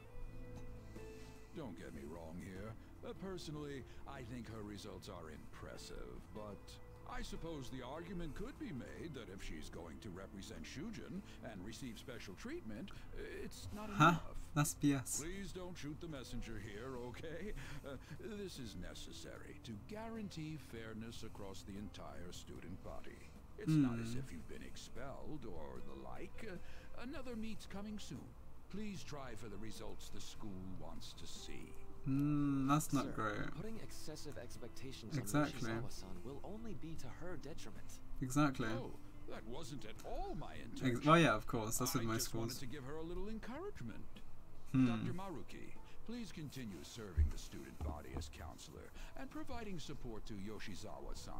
Speaker 3: Don't get me wrong here. Uh, personally, I think her results are impressive, but I suppose the argument could be made that if she's going to represent Shujin and receive special treatment, it's not
Speaker 1: Huh?
Speaker 3: enough.
Speaker 1: That's BS.
Speaker 3: Please don't shoot the messenger here, okay? Uh, this is necessary to guarantee fairness across the entire student body. It's not as
Speaker 1: Hmm.
Speaker 3: if you've been expelled or the like. Uh, another meet's coming soon. Please try for the results the school wants to see.
Speaker 1: Hmm, that's not
Speaker 9: Sir,
Speaker 1: great.
Speaker 9: Putting excessive expectations
Speaker 1: Exactly.
Speaker 9: on Yoshizawa-san will only be to her detriment.
Speaker 1: Exactly.
Speaker 3: Oh, that wasn't at all my
Speaker 1: Ex-
Speaker 3: intention.
Speaker 1: well, yeah, of course. That's
Speaker 3: I
Speaker 1: with most
Speaker 3: just wanted
Speaker 1: schools.
Speaker 3: to give her a little encouragement.
Speaker 1: Hmm.
Speaker 3: Dr. Maruki, please continue serving the student body as counselor and providing support to Yoshizawa-san.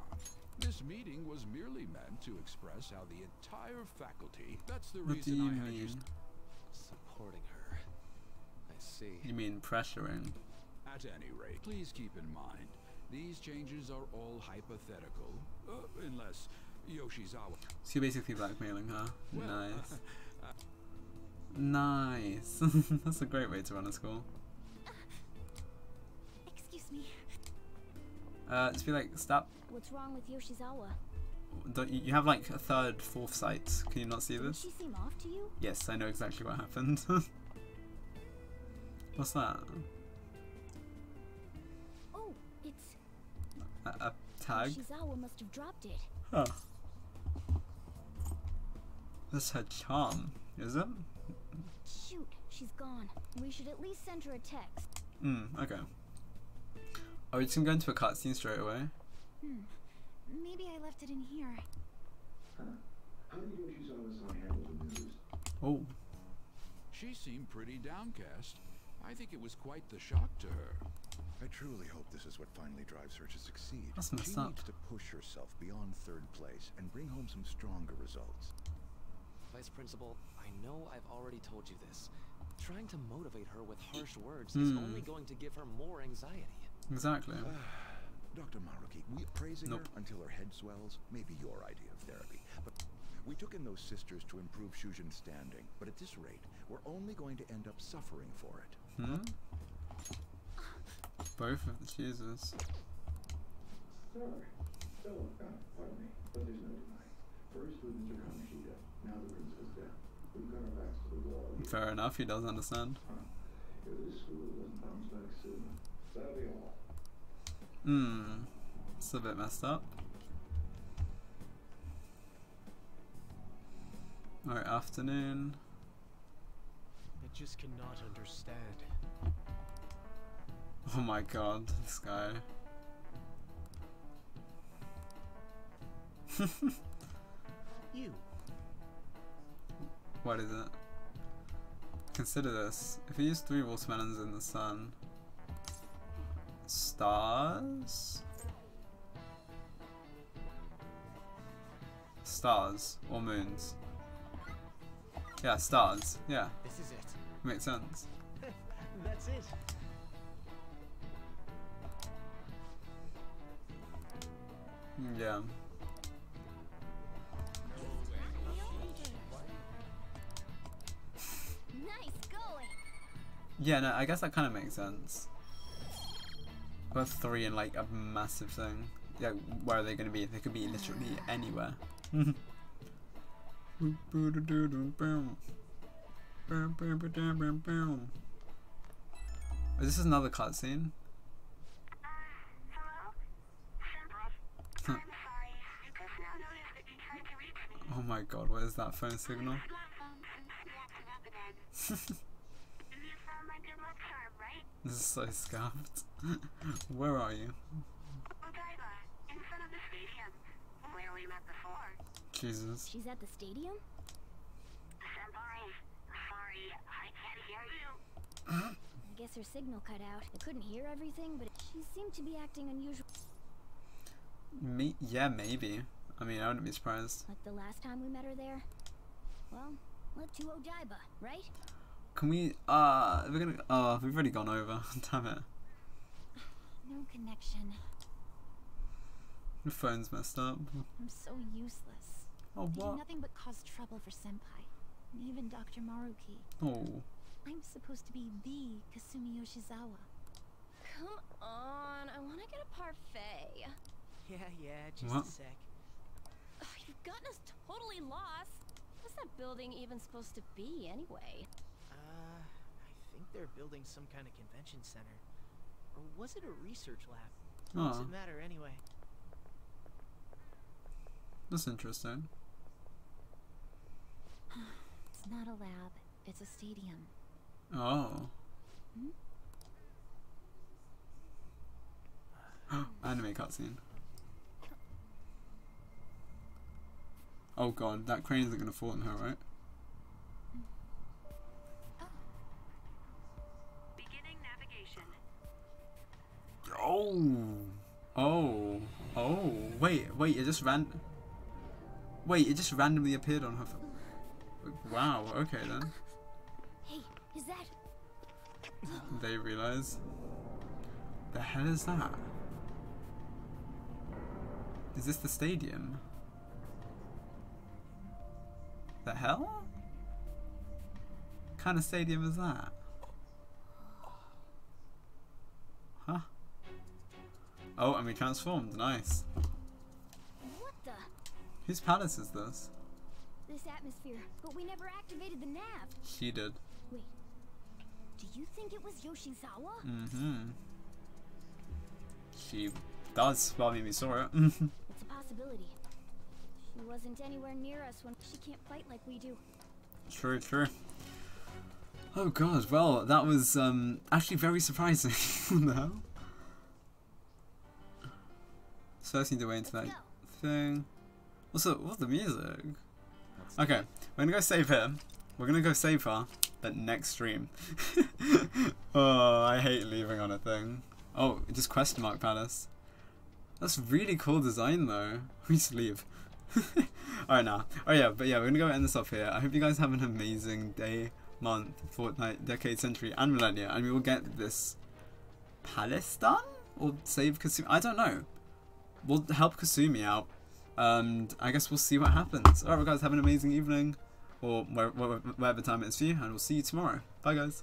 Speaker 3: This meeting was merely meant to express how the entire faculty, that's the
Speaker 1: What do
Speaker 3: reason
Speaker 1: you
Speaker 3: I had you
Speaker 1: mean?
Speaker 9: Supporting her. I see.
Speaker 1: You mean pressuring?
Speaker 3: At any rate, please keep in mind, these changes are all hypothetical, uh, unless Yoshizawa...
Speaker 1: So you're basically blackmailing her.
Speaker 3: Well,
Speaker 1: nice. Nice. That's a great way to run a school.
Speaker 4: Excuse me.
Speaker 1: Uh, just be like, stop.
Speaker 4: What's wrong with Yoshizawa?
Speaker 1: Don't you, you have like a third, fourth sight. Can you not see
Speaker 4: Didn't
Speaker 1: this?
Speaker 4: she seem off to you?
Speaker 1: Yes, I know exactly what happened. What's that? A, a tag?
Speaker 4: Yoshizawa must have dropped it.
Speaker 1: Huh. That's her charm, is it?
Speaker 4: Shoot, she's gone. We should at least send her a text.
Speaker 1: Hmm, okay. Are we just gonna go into a cutscene straight away?
Speaker 4: Hmm. Maybe I left it in here. Huh?
Speaker 10: How do did Yoshizawa-san handle the news?
Speaker 1: Oh,
Speaker 3: She seemed pretty downcast. I think it was quite the shock to her.
Speaker 11: I truly hope this is what finally drives her to succeed.
Speaker 1: That's
Speaker 11: she
Speaker 1: up.
Speaker 11: needs to push herself beyond third place and bring home some stronger results.
Speaker 9: Vice Principal, I know I've already told you this. Trying to motivate her with harsh words is
Speaker 1: Hmm.
Speaker 9: only going to give her more anxiety.
Speaker 1: exactly.
Speaker 11: Dr. Maruki, we praising
Speaker 1: Nope.
Speaker 11: her until her head swells may be your idea of therapy. But we took in those sisters to improve Shujin's standing. But at this rate, we're only going to end up suffering for it.
Speaker 1: Hmm? Both of the Jesus. Fair enough, he does understand. Hmm. It's a bit messed up. Alright, afternoon.
Speaker 12: I just cannot understand.
Speaker 1: Oh my god, this guy.
Speaker 12: You.
Speaker 1: What is it? Consider this. If you use three watermelons in the sun, stars? Stars or moons? Yeah, stars. Yeah,
Speaker 12: This is it.
Speaker 1: makes sense.
Speaker 12: That's it.
Speaker 1: Yeah.
Speaker 4: Nice going.
Speaker 1: Yeah, no, I guess that kind of makes sense. But three in like a massive thing. Yeah, where are they going to be? They could be literally anywhere. This is another cutscene. Oh my god, what is that phone signal? This is so scuffed. Where are you? Jesus.
Speaker 4: She's at the stadium? Senpai, sorry, I can't hear you. I guess her signal cut out. I couldn't hear everything, but she seemed to be acting unusual.
Speaker 1: Me? Yeah, maybe. I mean, I wouldn't be surprised.
Speaker 4: Like the last time we met her there. Well, let to Odaiba, right?
Speaker 1: Can we? Uh, we're gonna. Oh, we've already gone over. Damn it.
Speaker 7: No connection.
Speaker 1: Your phone's messed up.
Speaker 7: I'm so useless.
Speaker 1: Oh,
Speaker 7: I do
Speaker 1: what?
Speaker 7: nothing but cause trouble for Senpai. And even Dr. Maruki.
Speaker 1: Oh.
Speaker 7: I'm supposed to be the Kasumi Yoshizawa.
Speaker 2: Come on, I want to get a parfait.
Speaker 5: Yeah, yeah, just
Speaker 1: What?
Speaker 5: a sec.
Speaker 2: Ugh, you've gotten us totally lost. What's that building even supposed to be, anyway?
Speaker 5: Uh, I think they're building some kind of convention center. Or was it a research lab?
Speaker 1: Oh.
Speaker 5: Doesn't matter anyway.
Speaker 1: That's interesting.
Speaker 7: It's not a lab, it's a stadium.
Speaker 1: Oh. Anime cutscene. Oh god, that crane isn't gonna fall on her, right?
Speaker 13: Beginning navigation.
Speaker 1: Oh. Oh. Oh. Wait, wait, it just ran. Wait, it just randomly appeared on her. F- wow, okay then.
Speaker 4: Hey, is that?
Speaker 1: They realize. The hell is that? Is this the stadium? The hell? What kind of stadium is that? Huh? Oh, and we transformed. Nice.
Speaker 4: What the?
Speaker 1: Whose palace is this?
Speaker 4: This atmosphere, but we never activated the nav.
Speaker 1: She did.
Speaker 4: Wait. Do you think it was Yoshizawa?
Speaker 1: Mm-hmm. She does. Well, I mean, we saw it.
Speaker 4: It's a possibility. She wasn't anywhere near us when she can't fight like we do.
Speaker 1: True, true. Oh god, well, that was um actually very surprising. what the hell? So let's need to wait into that thing. What's the what's the music? Okay, we're gonna go save here. We're gonna go save her, but next stream. oh, I hate leaving on a thing. Oh, just question mark palace. That's really cool design though. We just leave. Alright now. Oh yeah, but yeah, we're gonna go end this off here. I hope you guys have an amazing day, month, fortnight, decade, century, and millennia, and we will get this palace done? Or save Kasumi? I don't know. We'll help Kasumi out. And I guess we'll see what happens. Alright guys, have an amazing evening. Or where, where, whatever time it is for you, and we'll see you tomorrow. Bye guys.